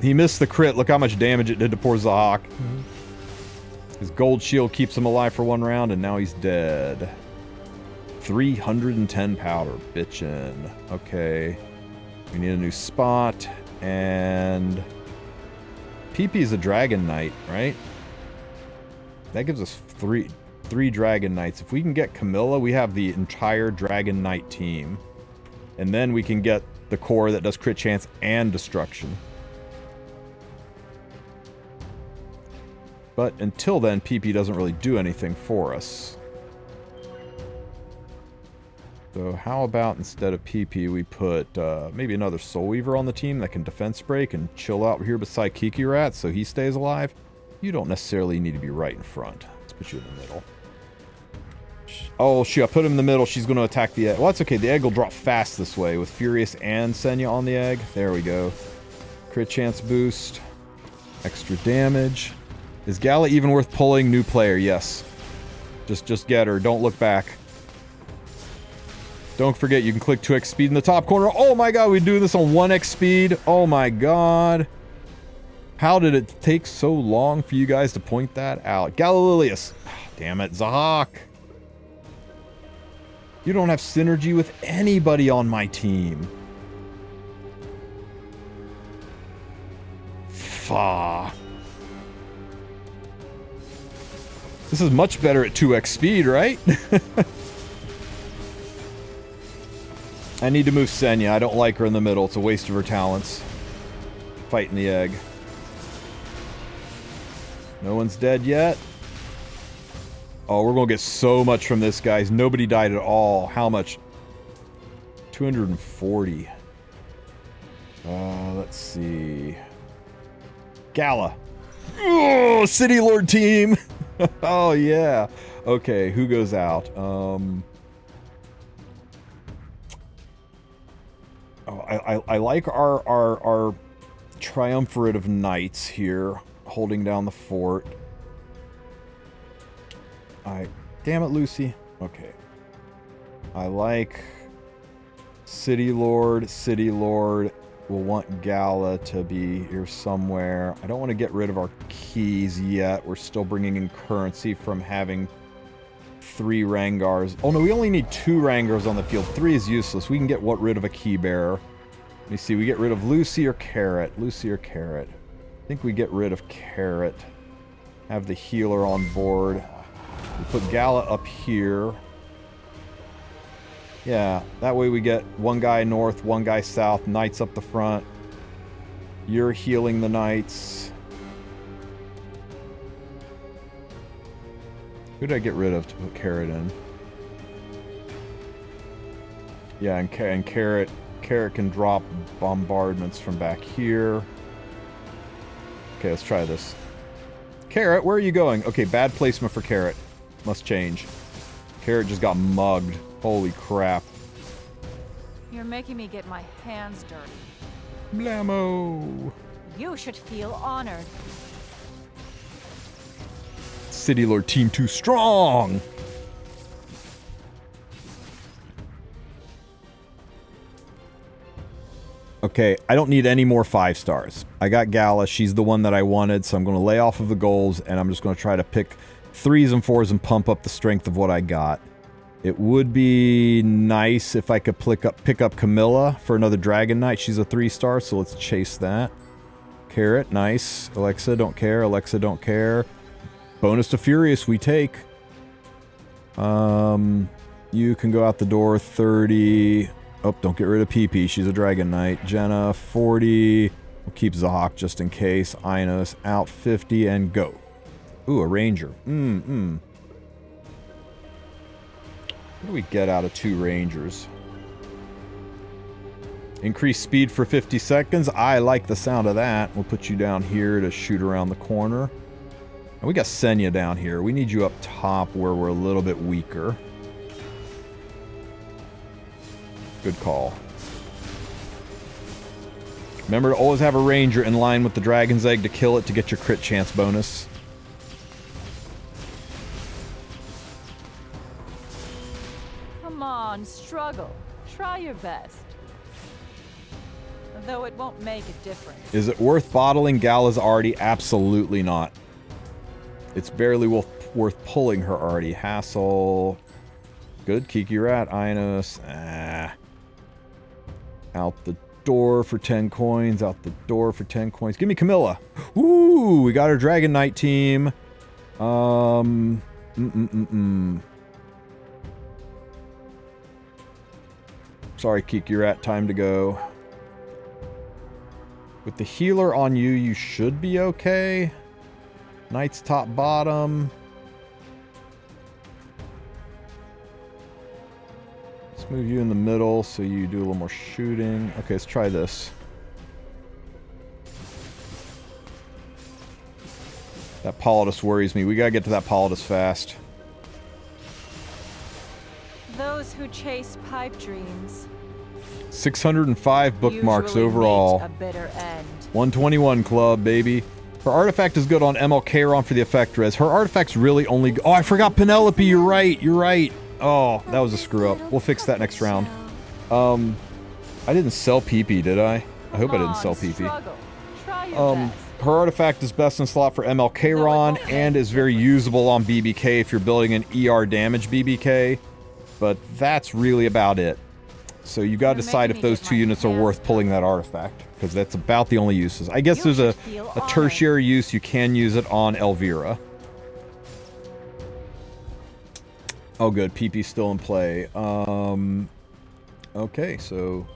Speaker 1: He missed the crit. Look how much damage it did to poor Zahhak. Mm -hmm. His gold shield keeps him alive for one round, and now he's dead. 310 powder. Bitchin'. Okay. We need a new spot, and... PP is a Dragon Knight, right? That gives us three three Dragon Knights. If we can get Camilla, we have the entire Dragon Knight team. And then we can get the core that does crit chance and destruction. But until then, PP doesn't really do anything for us. So how about instead of PP, we put uh, maybe another Soul Weaver on the team that can defense break and chill out here beside Kiki Rat so he stays alive? You don't necessarily need to be right in front. Let's put you in the middle. Oh, shoot, I put him in the middle. She's going to attack the egg. Well, that's okay. The egg will drop fast this way with Furious and Senya on the egg. There we go. Crit chance boost. Extra damage. Is Gala even worth pulling? New player, yes. Just, just get her. Don't look back. Don't forget, you can click 2x speed in the top corner. Oh my god, we do this on 1x speed. Oh my god. How did it take so long for you guys to point that out? Galililius. Ah, damn it, Zahhak. You don't have synergy with anybody on my team. Fa. This is much better at 2x speed, right? I need to move Senya. I don't like her in the middle. It's a waste of her talents. Fighting the egg. No one's dead yet. Oh, we're going to get so much from this, guys. Nobody died at all. How much? 240. Uh, let's see. Gala. Oh, City Lord team. oh yeah. Okay, who goes out? Um. Oh, I, I, I like our, our, our triumvirate of knights here holding down the fort. I, damn it, Lucy. Okay. I like City Lord, City Lord. We'll want Gala to be here somewhere. I don't want to get rid of our keys yet. We're still bringing in currency from having three Rangars. Oh no, we only need two Rangars on the field. Three is useless. We can get what rid of a key bearer. Let me see, we get rid of Lucy or Carrot. Lucy or Carrot. I think we get rid of Carrot. Have the healer on board. We put Gala up here. Yeah, that way we get one guy north, one guy south, knights up the front. You're healing the knights. Who did I get rid of to put Carrot in? Yeah, and, and Carrot, Carrot can drop bombardments from back here. Okay, let's try this. Carrot, where are you going? Okay, bad placement for Carrot. Must change. Carrot just got mugged. Holy crap.
Speaker 3: You're making me get my hands dirty.
Speaker 1: Blammo!
Speaker 3: You should feel honored.
Speaker 1: City Lord team too strong! Okay, I don't need any more five stars. I got Gala. She's the one that I wanted, so I'm going to lay off of the goals, and I'm just going to try to pick threes and fours and pump up the strength of what I got. It would be nice if I could pick up, pick up Camilla for another Dragon Knight. She's a three star, so let's chase that. Carrot, nice. Alexa, don't care. Alexa, don't care. Bonus to Furious, we take. Um, you can go out the door 30. Oh, don't get rid of PP. She's a Dragon Knight. Jenna, 40. We'll keep Zahhak just in case. Inos, out 50 and go. Ooh, a Ranger. Mm-mm. What do we get out of two Rangers? Increase speed for 50 seconds. I like the sound of that. We'll put you down here to shoot around the corner. And we got Senya down here. We need you up top where we're a little bit weaker. Good call. Remember to always have a ranger in line with the dragon's egg to kill it to get your crit chance bonus.
Speaker 3: On, struggle. Try your best. Though it won't make a difference.
Speaker 1: Is it worth bottling Gala's already? Absolutely not. It's barely worth, worth pulling her already. Hassle. Good. Kiki Rat. Inos. Ah. Out the door for 10 coins. Out the door for 10 coins. Give me Camilla. Ooh, we got our Dragon Knight team. Um. Mm -mm -mm -mm. you're at Time to go. With the healer on you, you should be okay. Knight's top bottom. Let's move you in the middle so you do a little more shooting. Okay, let's try this. That Politis worries me. We gotta get to that Politis fast.
Speaker 3: Those who chase pipe dreams
Speaker 1: 605 bookmarks
Speaker 3: usually
Speaker 1: overall.
Speaker 3: a bitter end.
Speaker 1: 121 club, baby. Her artifact is good on ML Kayron for the effect res. Her artifact's really only... Oh, I forgot Penelope. You're right. You're right. Oh, that was a screw up. We'll fix that next round. Um, I didn't sell PP, did I? I hope I didn't sell PP.
Speaker 3: struggle. Try your
Speaker 1: Um, her artifact is best in slot for ML Kayron and is very usable on BBK if you're building an ER damage BBK. But that's really about it. So you got to decide if those two units are worth pulling that artifact because that's about the only uses. I guess
Speaker 3: You
Speaker 1: there's a, a tertiary use. You can use it on Elvira. Oh, good. PP's still in play. Um, okay, so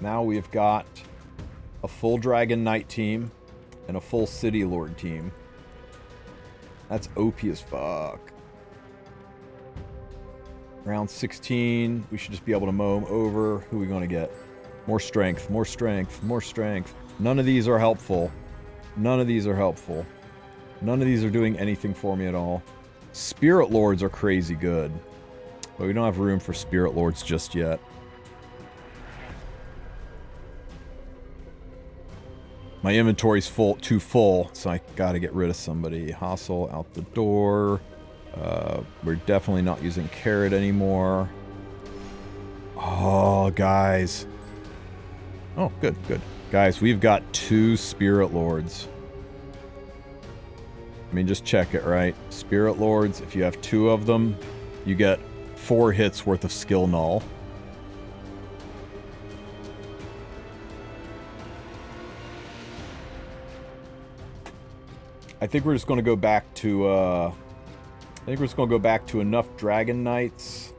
Speaker 1: now we've got a full Dragon Knight team and a full City Lord team. That's OP as fuck. Round 16, we should just be able to mow them over. Who are we going to get? More strength, more strength, more strength. None of these are helpful. None of these are helpful. None of these are doing anything for me at all. Spirit Lords are crazy good. But we don't have room for Spirit Lords just yet. My inventory's full, too full, so I gotta get rid of somebody. Hostile out the door. Uh, we're definitely not using carrot anymore. Oh, guys. Oh, good, good. Guys, we've got two Spirit Lords. I mean, just check it, right? Spirit Lords, if you have two of them, you get four hits worth of skill null. I think we're just going to go back to, uh... I think we're just going to go back to enough Dragon Knights.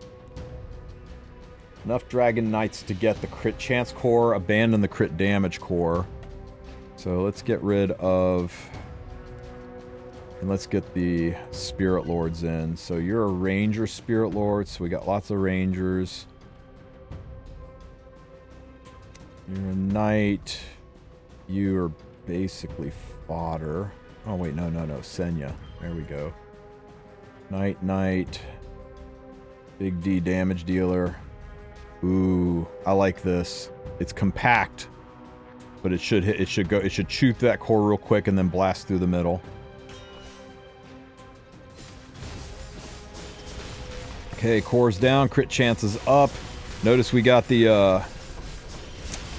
Speaker 1: Enough Dragon Knights to get the crit chance core, abandon the crit damage core. So let's get rid of... And let's get the Spirit Lords in. So you're a Ranger Spirit Lord, so we got lots of Rangers. You're a Knight. You are basically fodder. Oh, wait, no, no, no. Senya. There we go. Knight, Knight. Big D damage dealer. Ooh, I like this. It's compact, but it should hit. It should go. It should shoot that core real quick and then blast through the middle. Okay, core's down. Crit chances up. Notice we got the. uh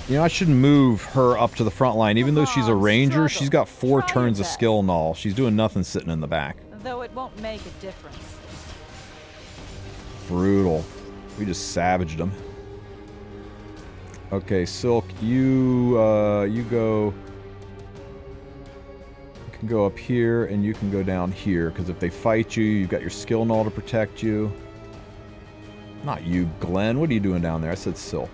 Speaker 1: You know, I shouldn't move her up to the front line, even though she's a ranger. She's got four turns of skill null. She's doing nothing sitting in the back.
Speaker 3: Though it won't make a difference.
Speaker 1: Brutal. We just savaged them. Okay, Silk, you uh, you go. You can go up here, and you can go down here. Because if they fight you, you've got your skill null to protect you. Not you, Glenn. What are you doing down there? I said Silk.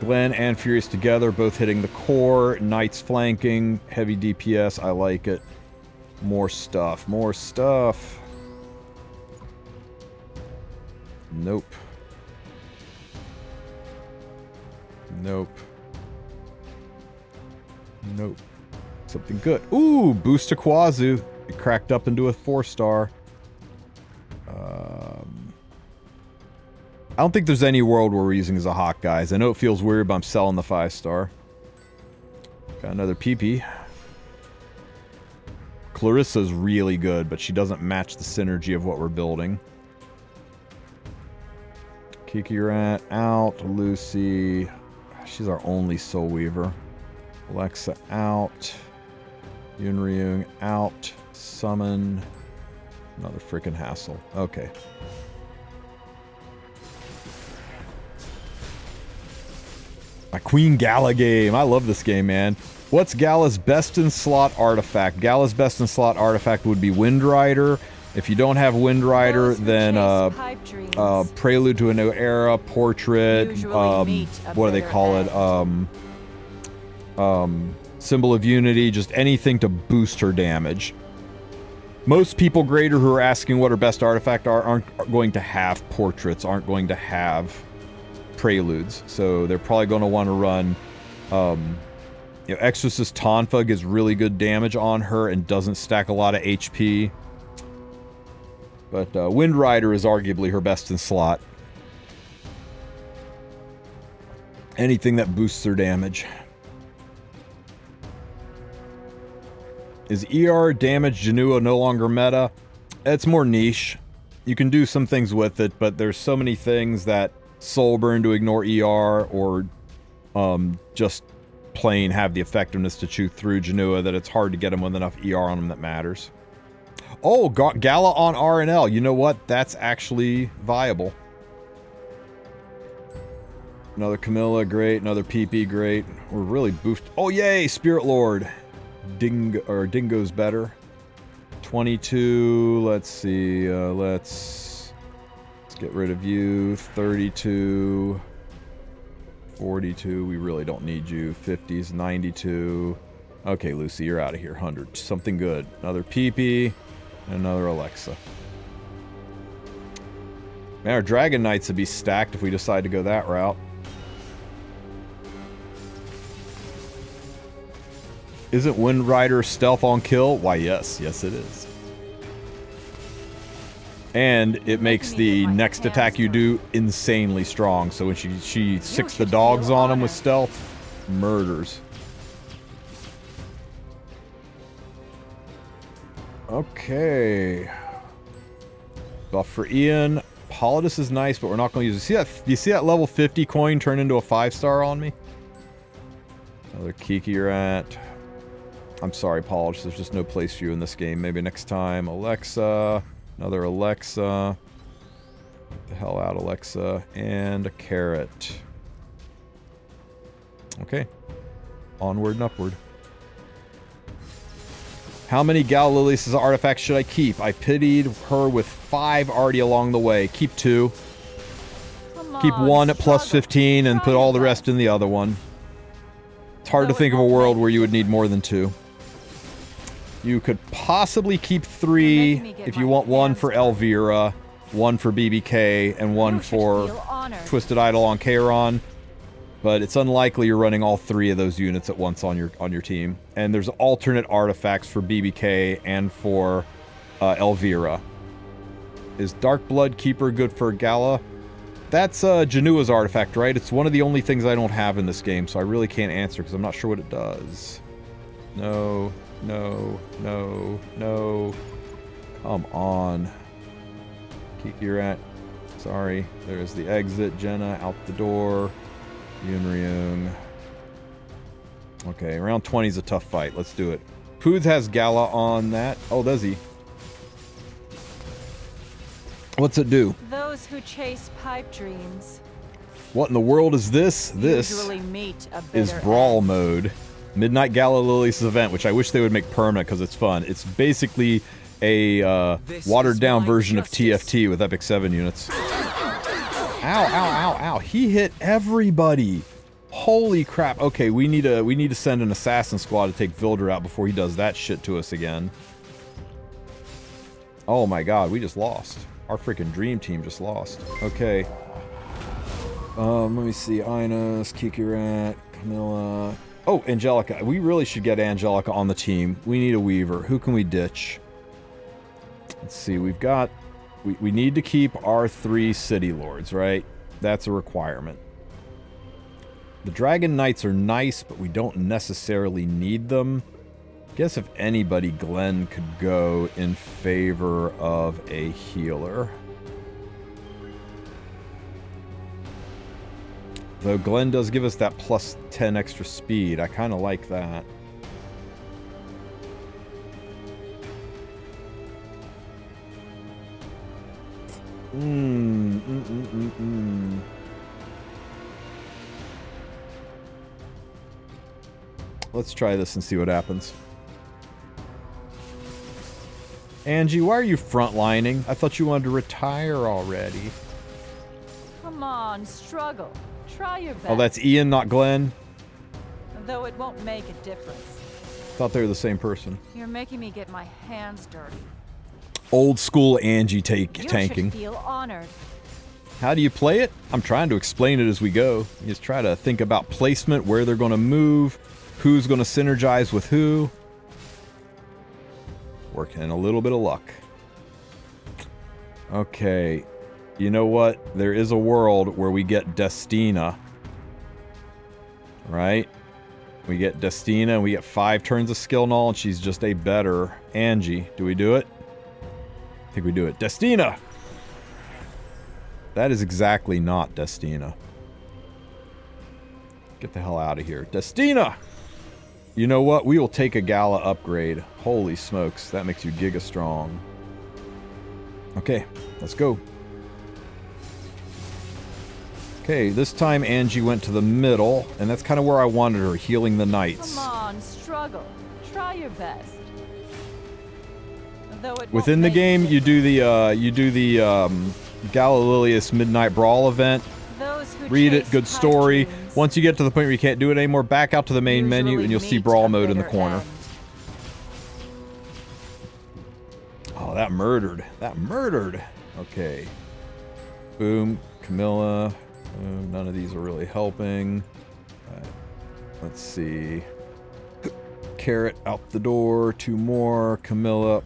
Speaker 1: Glenn and Furious together, both hitting the core. Knights flanking, heavy DPS. I like it. More stuff. More stuff. Nope. Nope. Nope. Something good. Ooh, boost to Kawazu. It cracked up into a four star. Um, I don't think there's any world where we're using Zahhak, guys. I know it feels weird, but I'm selling the five star. Got another PP. Clarissa's really good, but she doesn't match the synergy of what we're building. Kiki Rat out. Lucy. She's our only Soul Weaver. Alexa out. Yunryung out. Summon. Another freaking hassle. Okay. My Queen Gala game. I love this game, man. What's Gala's best in slot artifact? Gala's best in slot artifact would be Wind Rider. If you don't have Wind Rider, then uh, uh, Prelude to a New Era, Portrait, um, what do they call it? Um, um, Symbol of Unity, just anything to boost her damage. Most people greater who are asking what her best artifact are aren't going to have portraits, aren't going to have preludes. So they're probably going to want to run um, you know, Exorcist Tonfa gets really good damage on her and doesn't stack a lot of HP. But uh, Wind Rider is arguably her best in slot. Anything that boosts her damage. Is ER damage Janua no longer meta? It's more niche. You can do some things with it, but there's so many things that soul burn to ignore ER or um, just plain have the effectiveness to chew through Janua that it's hard to get him with enough ER on him that matters. Oh, Ga Gala on RNL. You know what? That's actually viable. Another Camilla, great. Another PP, great. We're really boosted. Oh, yay! Spirit Lord. Ding or Dingo's better. 22. Let's see. Uh, let's, let's get rid of you. 32. 42. We really don't need you. 50s, 92. Okay, Lucy, you're out of here. 100. Something good. Another PP. And another Alexa. Man, our Dragon Knights would be stacked if we decide to go that route. Isn't Wind Rider stealth on kill? Why, yes. Yes, it is. And it makes the next attack you do insanely strong. So when she, she sicks the dogs on him with stealth, murders. Okay. Buff for Ian. Politis is nice, but we're not going to use it. See that? You see that level 50 coin turn into a 5-star on me? Another Kiki Rat. I'm sorry, Polish. There's just no place for you in this game. Maybe next time. Alexa. Another Alexa. Get the hell out, Alexa. And a carrot. Okay. Onward and upward. How many Galileus artifacts should I keep? I pitied her with five already along the way. Keep two.
Speaker 3: Come
Speaker 1: Keep
Speaker 3: on,
Speaker 1: one at 15 and put all the rest in the other one. It's hard to think of a world where you would need more than two. You could possibly keep three
Speaker 3: making me get
Speaker 1: if you want one for. Elvira, one for BBK, and one for. Twisted Idol on Kayron. But it's unlikely you're running all three of those units at once on your on your team. And there's alternate artifacts for BBK and for uh, Elvira. Is Dark Blood Keeper good for Gala? That's uh, Janua's artifact, right? It's one of the only things I don't have in this game, so I really can't answer because I'm not sure what it does. No, no, no, no. Come on. Kiki Rat. Sorry. There's the exit. Jenna out the door. Yunryung. Okay, round 20 is a tough fight. Let's do it. Poods has Gala on that. Oh, does he? What's it do?
Speaker 3: Those who chase pipe dreams
Speaker 1: What in the world is this? This
Speaker 3: usually meet a
Speaker 1: is Brawl
Speaker 3: end.
Speaker 1: mode. Midnight Gala Lilias event, which I wish they would make permanent because it's fun. It's basically a uh,
Speaker 5: watered-down
Speaker 1: version of. TFT with Epic 7 units. Ow, ow, ow, ow. He hit everybody. Holy crap. Okay, we need to we need to send an assassin squad to take Vilder out before he does that shit to us again. Oh my god, we just lost. Our freaking dream team just lost. Okay. Um, let me see. Inez, Kikirat, Camilla. Oh, Angelica. We really should get Angelica on the team. We need a Weaver. Who can we ditch? Let's see. We've got... We, we need to keep our three City Lords, right? That's a requirement. The Dragon Knights are nice, but we don't necessarily need them. Guess if anybody, Glenn could go in favor of a healer. Though Glenn does give us that plus 10 extra speed. I kind of like that. Mm, mm, mm, mm, mm. Let's try this and see what happens. Angie, why are you frontlining? I thought you wanted to retire already.
Speaker 3: Come on, struggle. Try your best.
Speaker 1: Oh, that's Ian, not Glenn?
Speaker 3: Though it won't make a difference.
Speaker 1: Thought they were the same person.
Speaker 3: You're making me get my hands dirty.
Speaker 1: Old school Angie take,
Speaker 3: You
Speaker 1: tanking.
Speaker 3: feel honored.
Speaker 1: How do you play it? I'm trying to explain it as we go. You just try to think about placement, where they're going to move, who's going to synergize with who. Working in a little bit of luck. Okay. You know what? There is a world where we get Destina. Right? We get Destina and we get five turns of skill null, and she's just a better Angie. Do we do it? I think we do it. Destina! That is exactly not Destina. Get the hell out of here. Destina! You know what? We will take a Gala upgrade. Holy smokes, that makes you giga strong. Okay, let's go. Okay, this time Angie went to the middle, and that's kind of where I wanted her, healing the knights.
Speaker 3: Come on, struggle. Try your best. Though it won't
Speaker 1: Within the game, you do the uh, you do the um, Galililius Midnight Brawl event.
Speaker 3: Those who
Speaker 1: Read it, good story. Once you get to the point where you can't do it anymore, back out to the main menu and you'll see Brawl mode in the corner.
Speaker 3: end.
Speaker 1: Oh, that murdered. That murdered. Okay. Boom. Camilla. Boom. None of these are really helping. Uh, let's see. Carrot out the door. Two more. Camilla.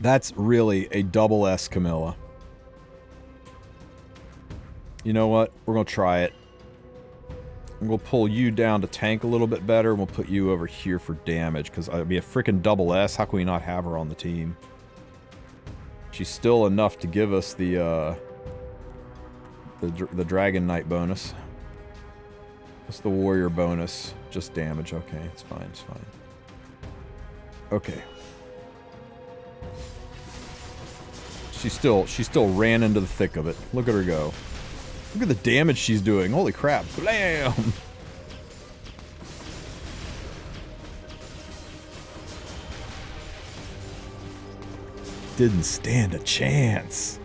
Speaker 1: That's really a double S Camilla. You know what? We're going to try it. We'll pull you down to tank a little bit better, and we'll put you over here for damage, because I'd be a freaking double S. How can we not have her on the team? She's still enough to give us the, uh, the, the Dragon Knight bonus. What's the warrior bonus? Just damage. Okay, it's fine, it's fine. Okay. She still she still ran into the thick of it. Look at her go. Look at the damage she's doing. Holy crap. Blam! Didn't stand a chance.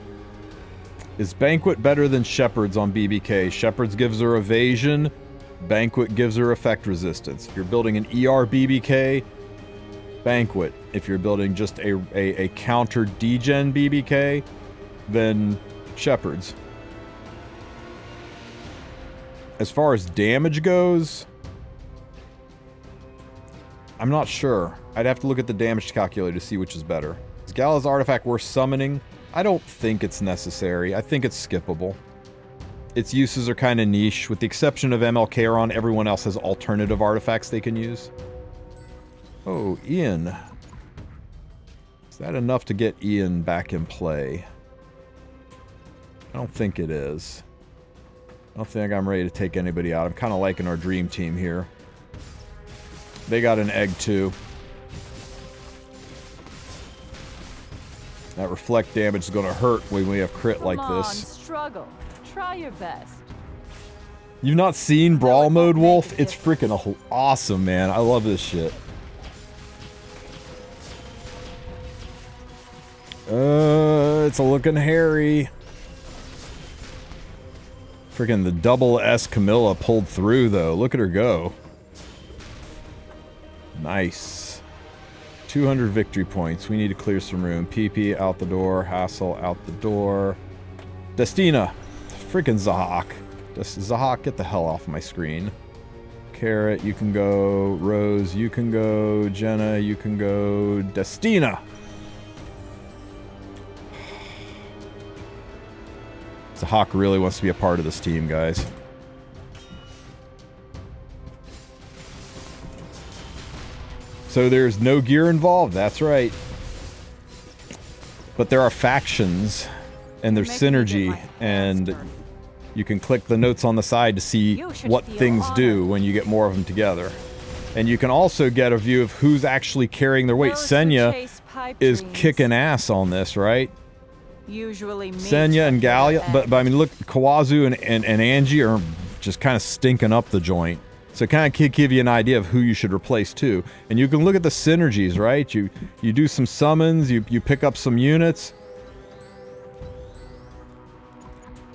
Speaker 1: Is Banquet better than Shepherds on BBK? Shepherds gives her evasion, Banquet gives her effect resistance. If you're building an ER BBK, Banquet. If you're building just a, a, a counter degen BBK, then Shepherds. As far as damage goes, I'm not sure. I'd have to look at the damage calculator to see which is better. Is Gala's artifact worth summoning? I don't think it's necessary. I think it's skippable. Its uses are kind of niche. With the exception of ML Kayron, everyone else has alternative artifacts they can use. Oh, Ian. Is that enough to get Ian back in play? I don't think it is. I don't think I'm ready to take anybody out. I'm kind of liking our dream team here. They got an egg too. That reflect damage is going to hurt when we have crit
Speaker 3: Come
Speaker 1: like
Speaker 3: on,
Speaker 1: this.
Speaker 3: struggle. Try your best.
Speaker 1: You've not seen Brawl Mode,
Speaker 3: Wulf?
Speaker 1: It's freaking awesome, man. I love this shit. Uh, it's a looking hairy. Freaking the double S Camilla pulled through, though. Look at her go. Nice. 200 victory points. We need to clear some room. PP out the door. Hassle out the door. Destina. Freaking Zahhak. Just Zahhak, get the hell off my screen. Carrot, you can go. Rose, you can go. Jenna, you can go. Destina. Zahhak really wants to be a part of this team, guys. So there's no gear involved, that's right. But there are factions, and there's
Speaker 3: Making me get
Speaker 1: synergy, and you can click the notes on the side to see what things do when you get more of them together. And you can also get a view of who's actually carrying their weight. Senya is kicking ass on this, right?
Speaker 3: Usually
Speaker 1: Senya and Galia, but, but I mean, look, Kawazu and, and, and Angie are just kind of stinking up the joint. So kind of give you an idea of who you should replace too. And you can look at the synergies, right? You you do some summons, you, you pick up some units.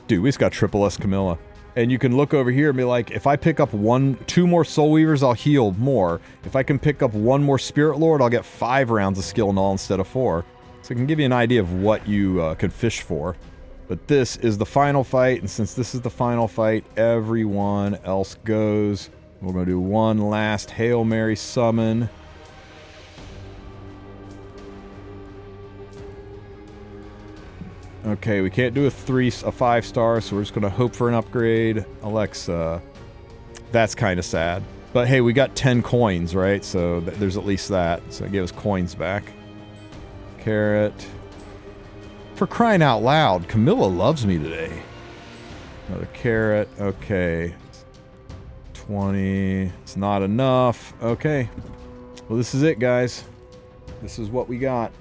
Speaker 1: Dude, we just got triple S Camilla. And you can look over here and be like, if I pick up one, two more Soul Weavers, I'll heal more. If I can pick up one more Spirit Lord, I'll get five rounds of skill null instead of four. So it can give you an idea of what you uh, could fish for. But this is the final fight, and since this is the final fight, everyone else goes. We're going to do one last Hail Mary summon. Okay, we can't do a three, a five star, so we're just gonna hope for an upgrade. Alexa, that's kind of sad. But hey, we got 10 coins, right? So th- there's at least that. So it gave us coins back. Carrot. For crying out loud, Camilla loves me today. Another carrot. Okay. 20. It's not enough. Okay. Well, this is it, guys. This is what we got.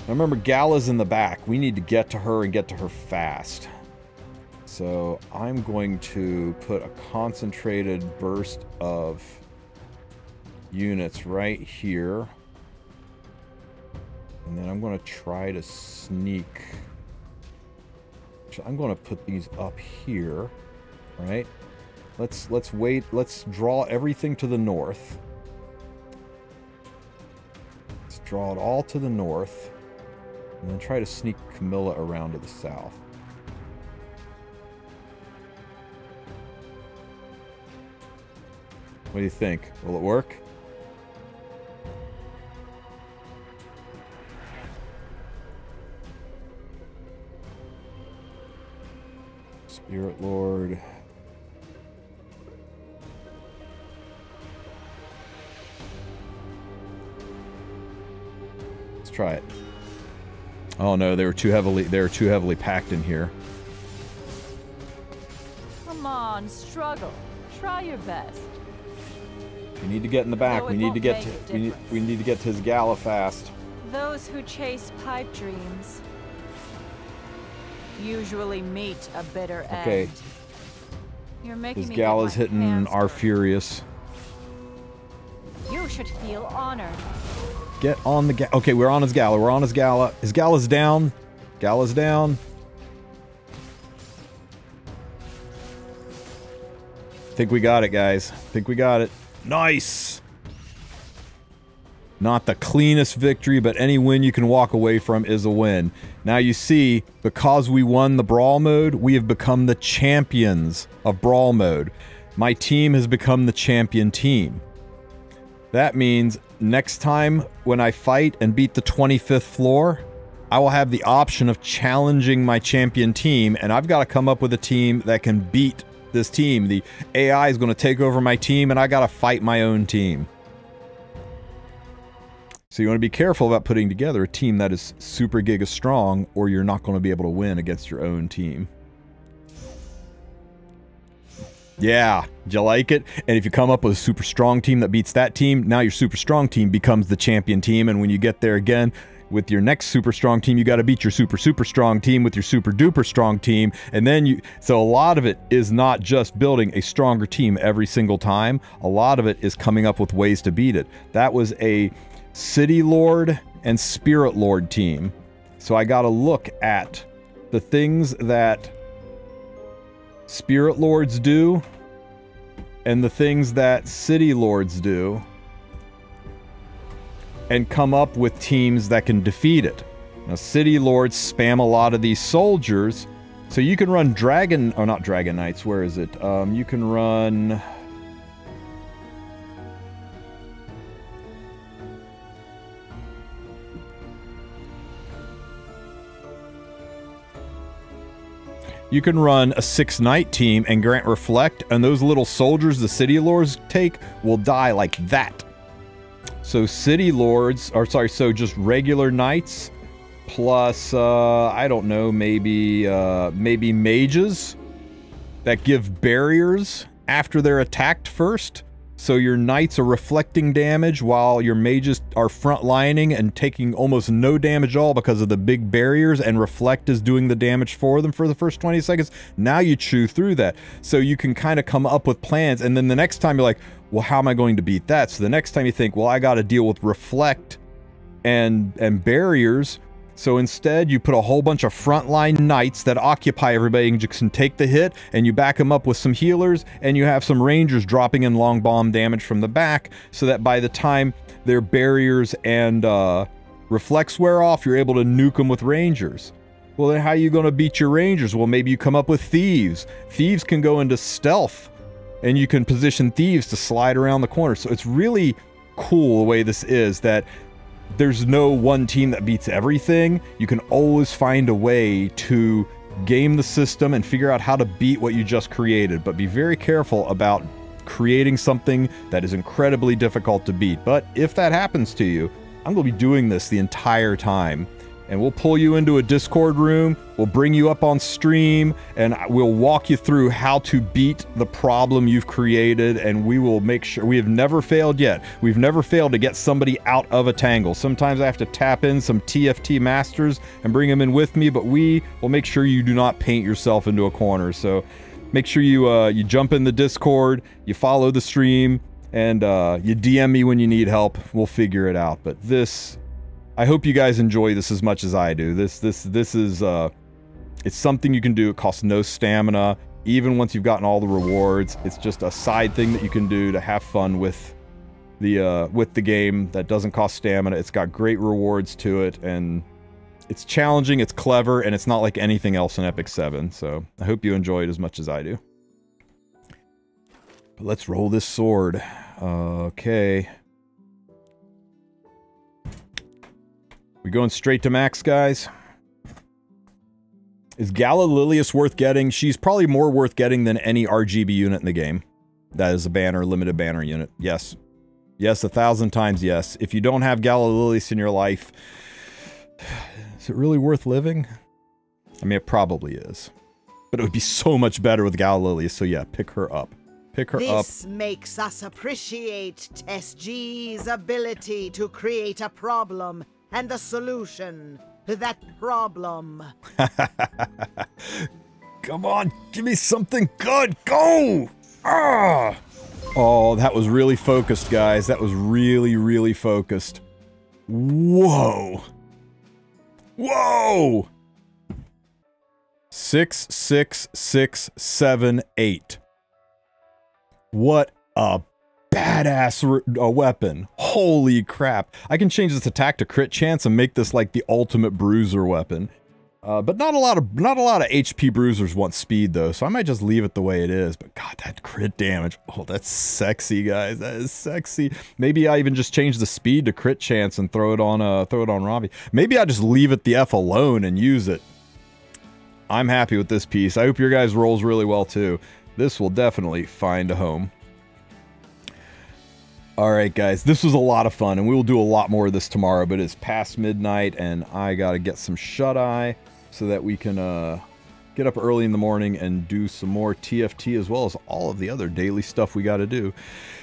Speaker 1: Now remember, Gala's in the back. We need to get to her and get to her fast. So I'm going to put a concentrated burst of units right here. And then I'm going to try to sneak. I'm going to put these up here, right? Let's let's wait. Let's draw everything to the north. Let's draw it all to the north, and then try to sneak Camilla around to the south. What do you think? Will it work? Spirit Lord. Let's try it. Oh no, they were too heavily they were too heavily packed in here.
Speaker 3: Come on, struggle. Try your best.
Speaker 1: We need to get in the back. We need to get to, we need, we need to get to his gala fast.
Speaker 3: Those who chase pipe dreams usually meet a bitter
Speaker 1: Okay.
Speaker 3: end. You're making
Speaker 1: His
Speaker 3: me
Speaker 1: gala's hitting our furious.
Speaker 3: You should feel honored.
Speaker 1: Get on the ga- Okay, we're on his gala. We're on his gala. His gala's down. Gala's down. Think we got it, guys. Think we got it. Nice. Not the cleanest victory, but any win you can walk away from is a win. Now you see, because we won the Brawl mode, we have become the champions of Brawl mode. My team has become the champion team. That means next time when I fight and beat the 25th floor, I will have the option of challenging my champion team, and I've got to come up with a team that can beat this team. The AI is going to take over my team, and I got to fight my own team. So you want to be careful about putting together a team that is super giga strong, or you're not going to be able to win against your own team. Yeah, do you like it? And if you come up with a super strong team that beats that team, now your super strong team becomes the champion team. And when you get there again with your next super strong team, you got to beat your super super strong team with your super duper strong team. And then you, so a lot of it is not just building a stronger team every single time. A lot of it is coming up with ways to beat it. That was a City Lord and Spirit Lord team. So I got to look at the things that Spirit Lords do and the things that City Lords do and come up with teams that can defeat it. Now, City Lords spam a lot of these soldiers, so you can run Dragon, or not Dragon Knights, where is it? Um, you can run. You can run a six knight team and grant reflect, and those little soldiers the city lords take will die like that. So city lords, or sorry, so just regular knights plus uh, I don't know, maybe uh, maybe mages that give barriers after they're attacked first. So your knights are reflecting damage while your mages are frontlining and taking almost no damage at all because of the big barriers and reflect is doing the damage for them for the first 20 seconds. Now you chew through that. So you can kind of come up with plans and then the next time you're like, well, how am I going to beat that? So the next time you think, well, I got to deal with reflect and and barriers. So instead, you put a whole bunch of frontline knights that occupy everybody and just can take the hit, and you back them up with some healers, and you have some rangers dropping in long bomb damage from the back, so that by the time their barriers and uh, reflects wear off, you're able to nuke them with rangers. Well, then how are you going to beat your rangers? Well, maybe you come up with thieves. Thieves can go into stealth, and you can position thieves to slide around the corner. So it's really cool the way this is that there's no one team that beats everything. You can always find a way to game the system and figure out how to beat what you just created. But be very careful about creating something that is incredibly difficult to beat. But if that happens to you, I'm going to be doing this the entire time. And we'll pull you into a Discord room, we'll bring you up on stream, and we'll walk you through how to beat the problem you've created. And we will make sure we have never failed yet. We've never failed to get somebody out of a tangle. Sometimes I have to tap in some TFT masters and bring them in with me, but we will make sure you do not paint yourself into a corner. So make sure you uh, you jump in the Discord, you follow the stream, and uh, you DM me when you need help. We'll figure it out. But this, I hope you guys enjoy this as much as I do. This this this is uh, it's something you can do. It costs no stamina. Even once you've gotten all the rewards, it's just a side thing that you can do to have fun with the uh, with the game that doesn't cost stamina. It's got great rewards to it, and it's challenging, it's clever, and it's not like anything else in Epic 7. So I hope you enjoy it as much as I do. But let's roll this sword. Okay. We going straight to max, guys? Is Gala Lilias worth getting? She's probably more worth getting than any RGB unit in the game. That is a banner, limited banner unit. Yes. Yes, a thousand times yes. If you don't have Gala Lilias in your life, is it really worth living? I mean, it probably is. But it would be so much better with Gala so yeah, pick her up. Pick her up.
Speaker 5: This makes us appreciate SG's ability to create a problem and the solution to that problem.
Speaker 1: Come on, give me something good. Go! Ah! Oh, that was really focused, guys. That was really, really focused. Whoa! Whoa! Six, six, six, seven, eight. What a badass a weapon. Holy crap. I can change this attack to crit chance and make this like the ultimate bruiser weapon. Uh, but not a lot of not a lot of HP bruisers want speed though, so I might just leave it the way it is. But God, that crit damage! Oh, that's sexy, guys. That is sexy. Maybe I even just change the speed to crit chance and throw it on uh throw it on Ravi. Maybe I just leave it the F alone and use it. I'm happy with this piece. I hope your guys rolls really well too. This will definitely find a home. Alright guys, this was a lot of fun and we will do a lot more of this tomorrow, but it's past midnight and I gotta get some shut-eye so that we can uh, get up early in the morning and do some more TFT as well as all of the other daily stuff we gotta do.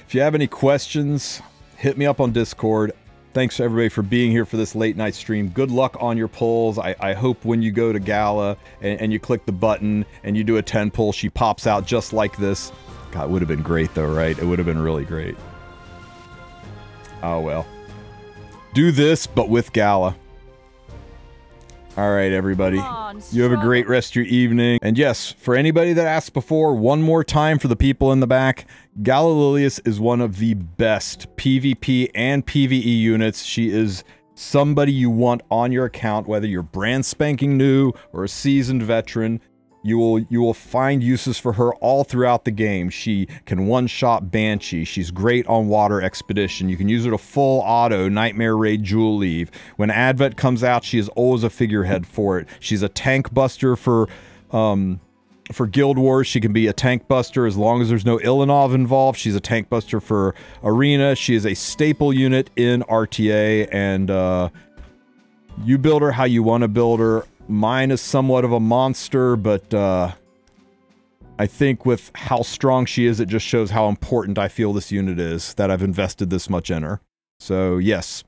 Speaker 1: If you have any questions, hit me up on Discord. Thanks everybody for being here for this late night stream. Good luck on your pulls. I, I hope when you go to Gala and, and you click the button and you do a 10 pull, she pops out just like this. God, it would have been great though, right? It would have been really great. Oh well. Do this, but with Gala. All right, everybody.
Speaker 3: On,
Speaker 1: You have a great rest of your evening. And yes, for anybody that asked before, one more time for the people in the back, Gala Lilias is one of the best PvP and PvE units. She is somebody you want on your account, whether you're brand spanking new or a seasoned veteran. You will you will find uses for her all throughout the game. She can one-shot Banshee. She's great on Water Expedition. You can use her to full auto Nightmare Raid Jewel Leave. When Advent comes out, she is always a figurehead for it. She's a tank buster for um, for Guild Wars, she can be a tank buster as long as there's no Ilynav involved. She's a tank buster for Arena. She is a staple unit in RTA, and uh, you build her how you want to build her. Mine is somewhat of a monster, but uh, I think with how strong she is, it just shows how important I feel this unit is, that I've invested this much in her. So yes,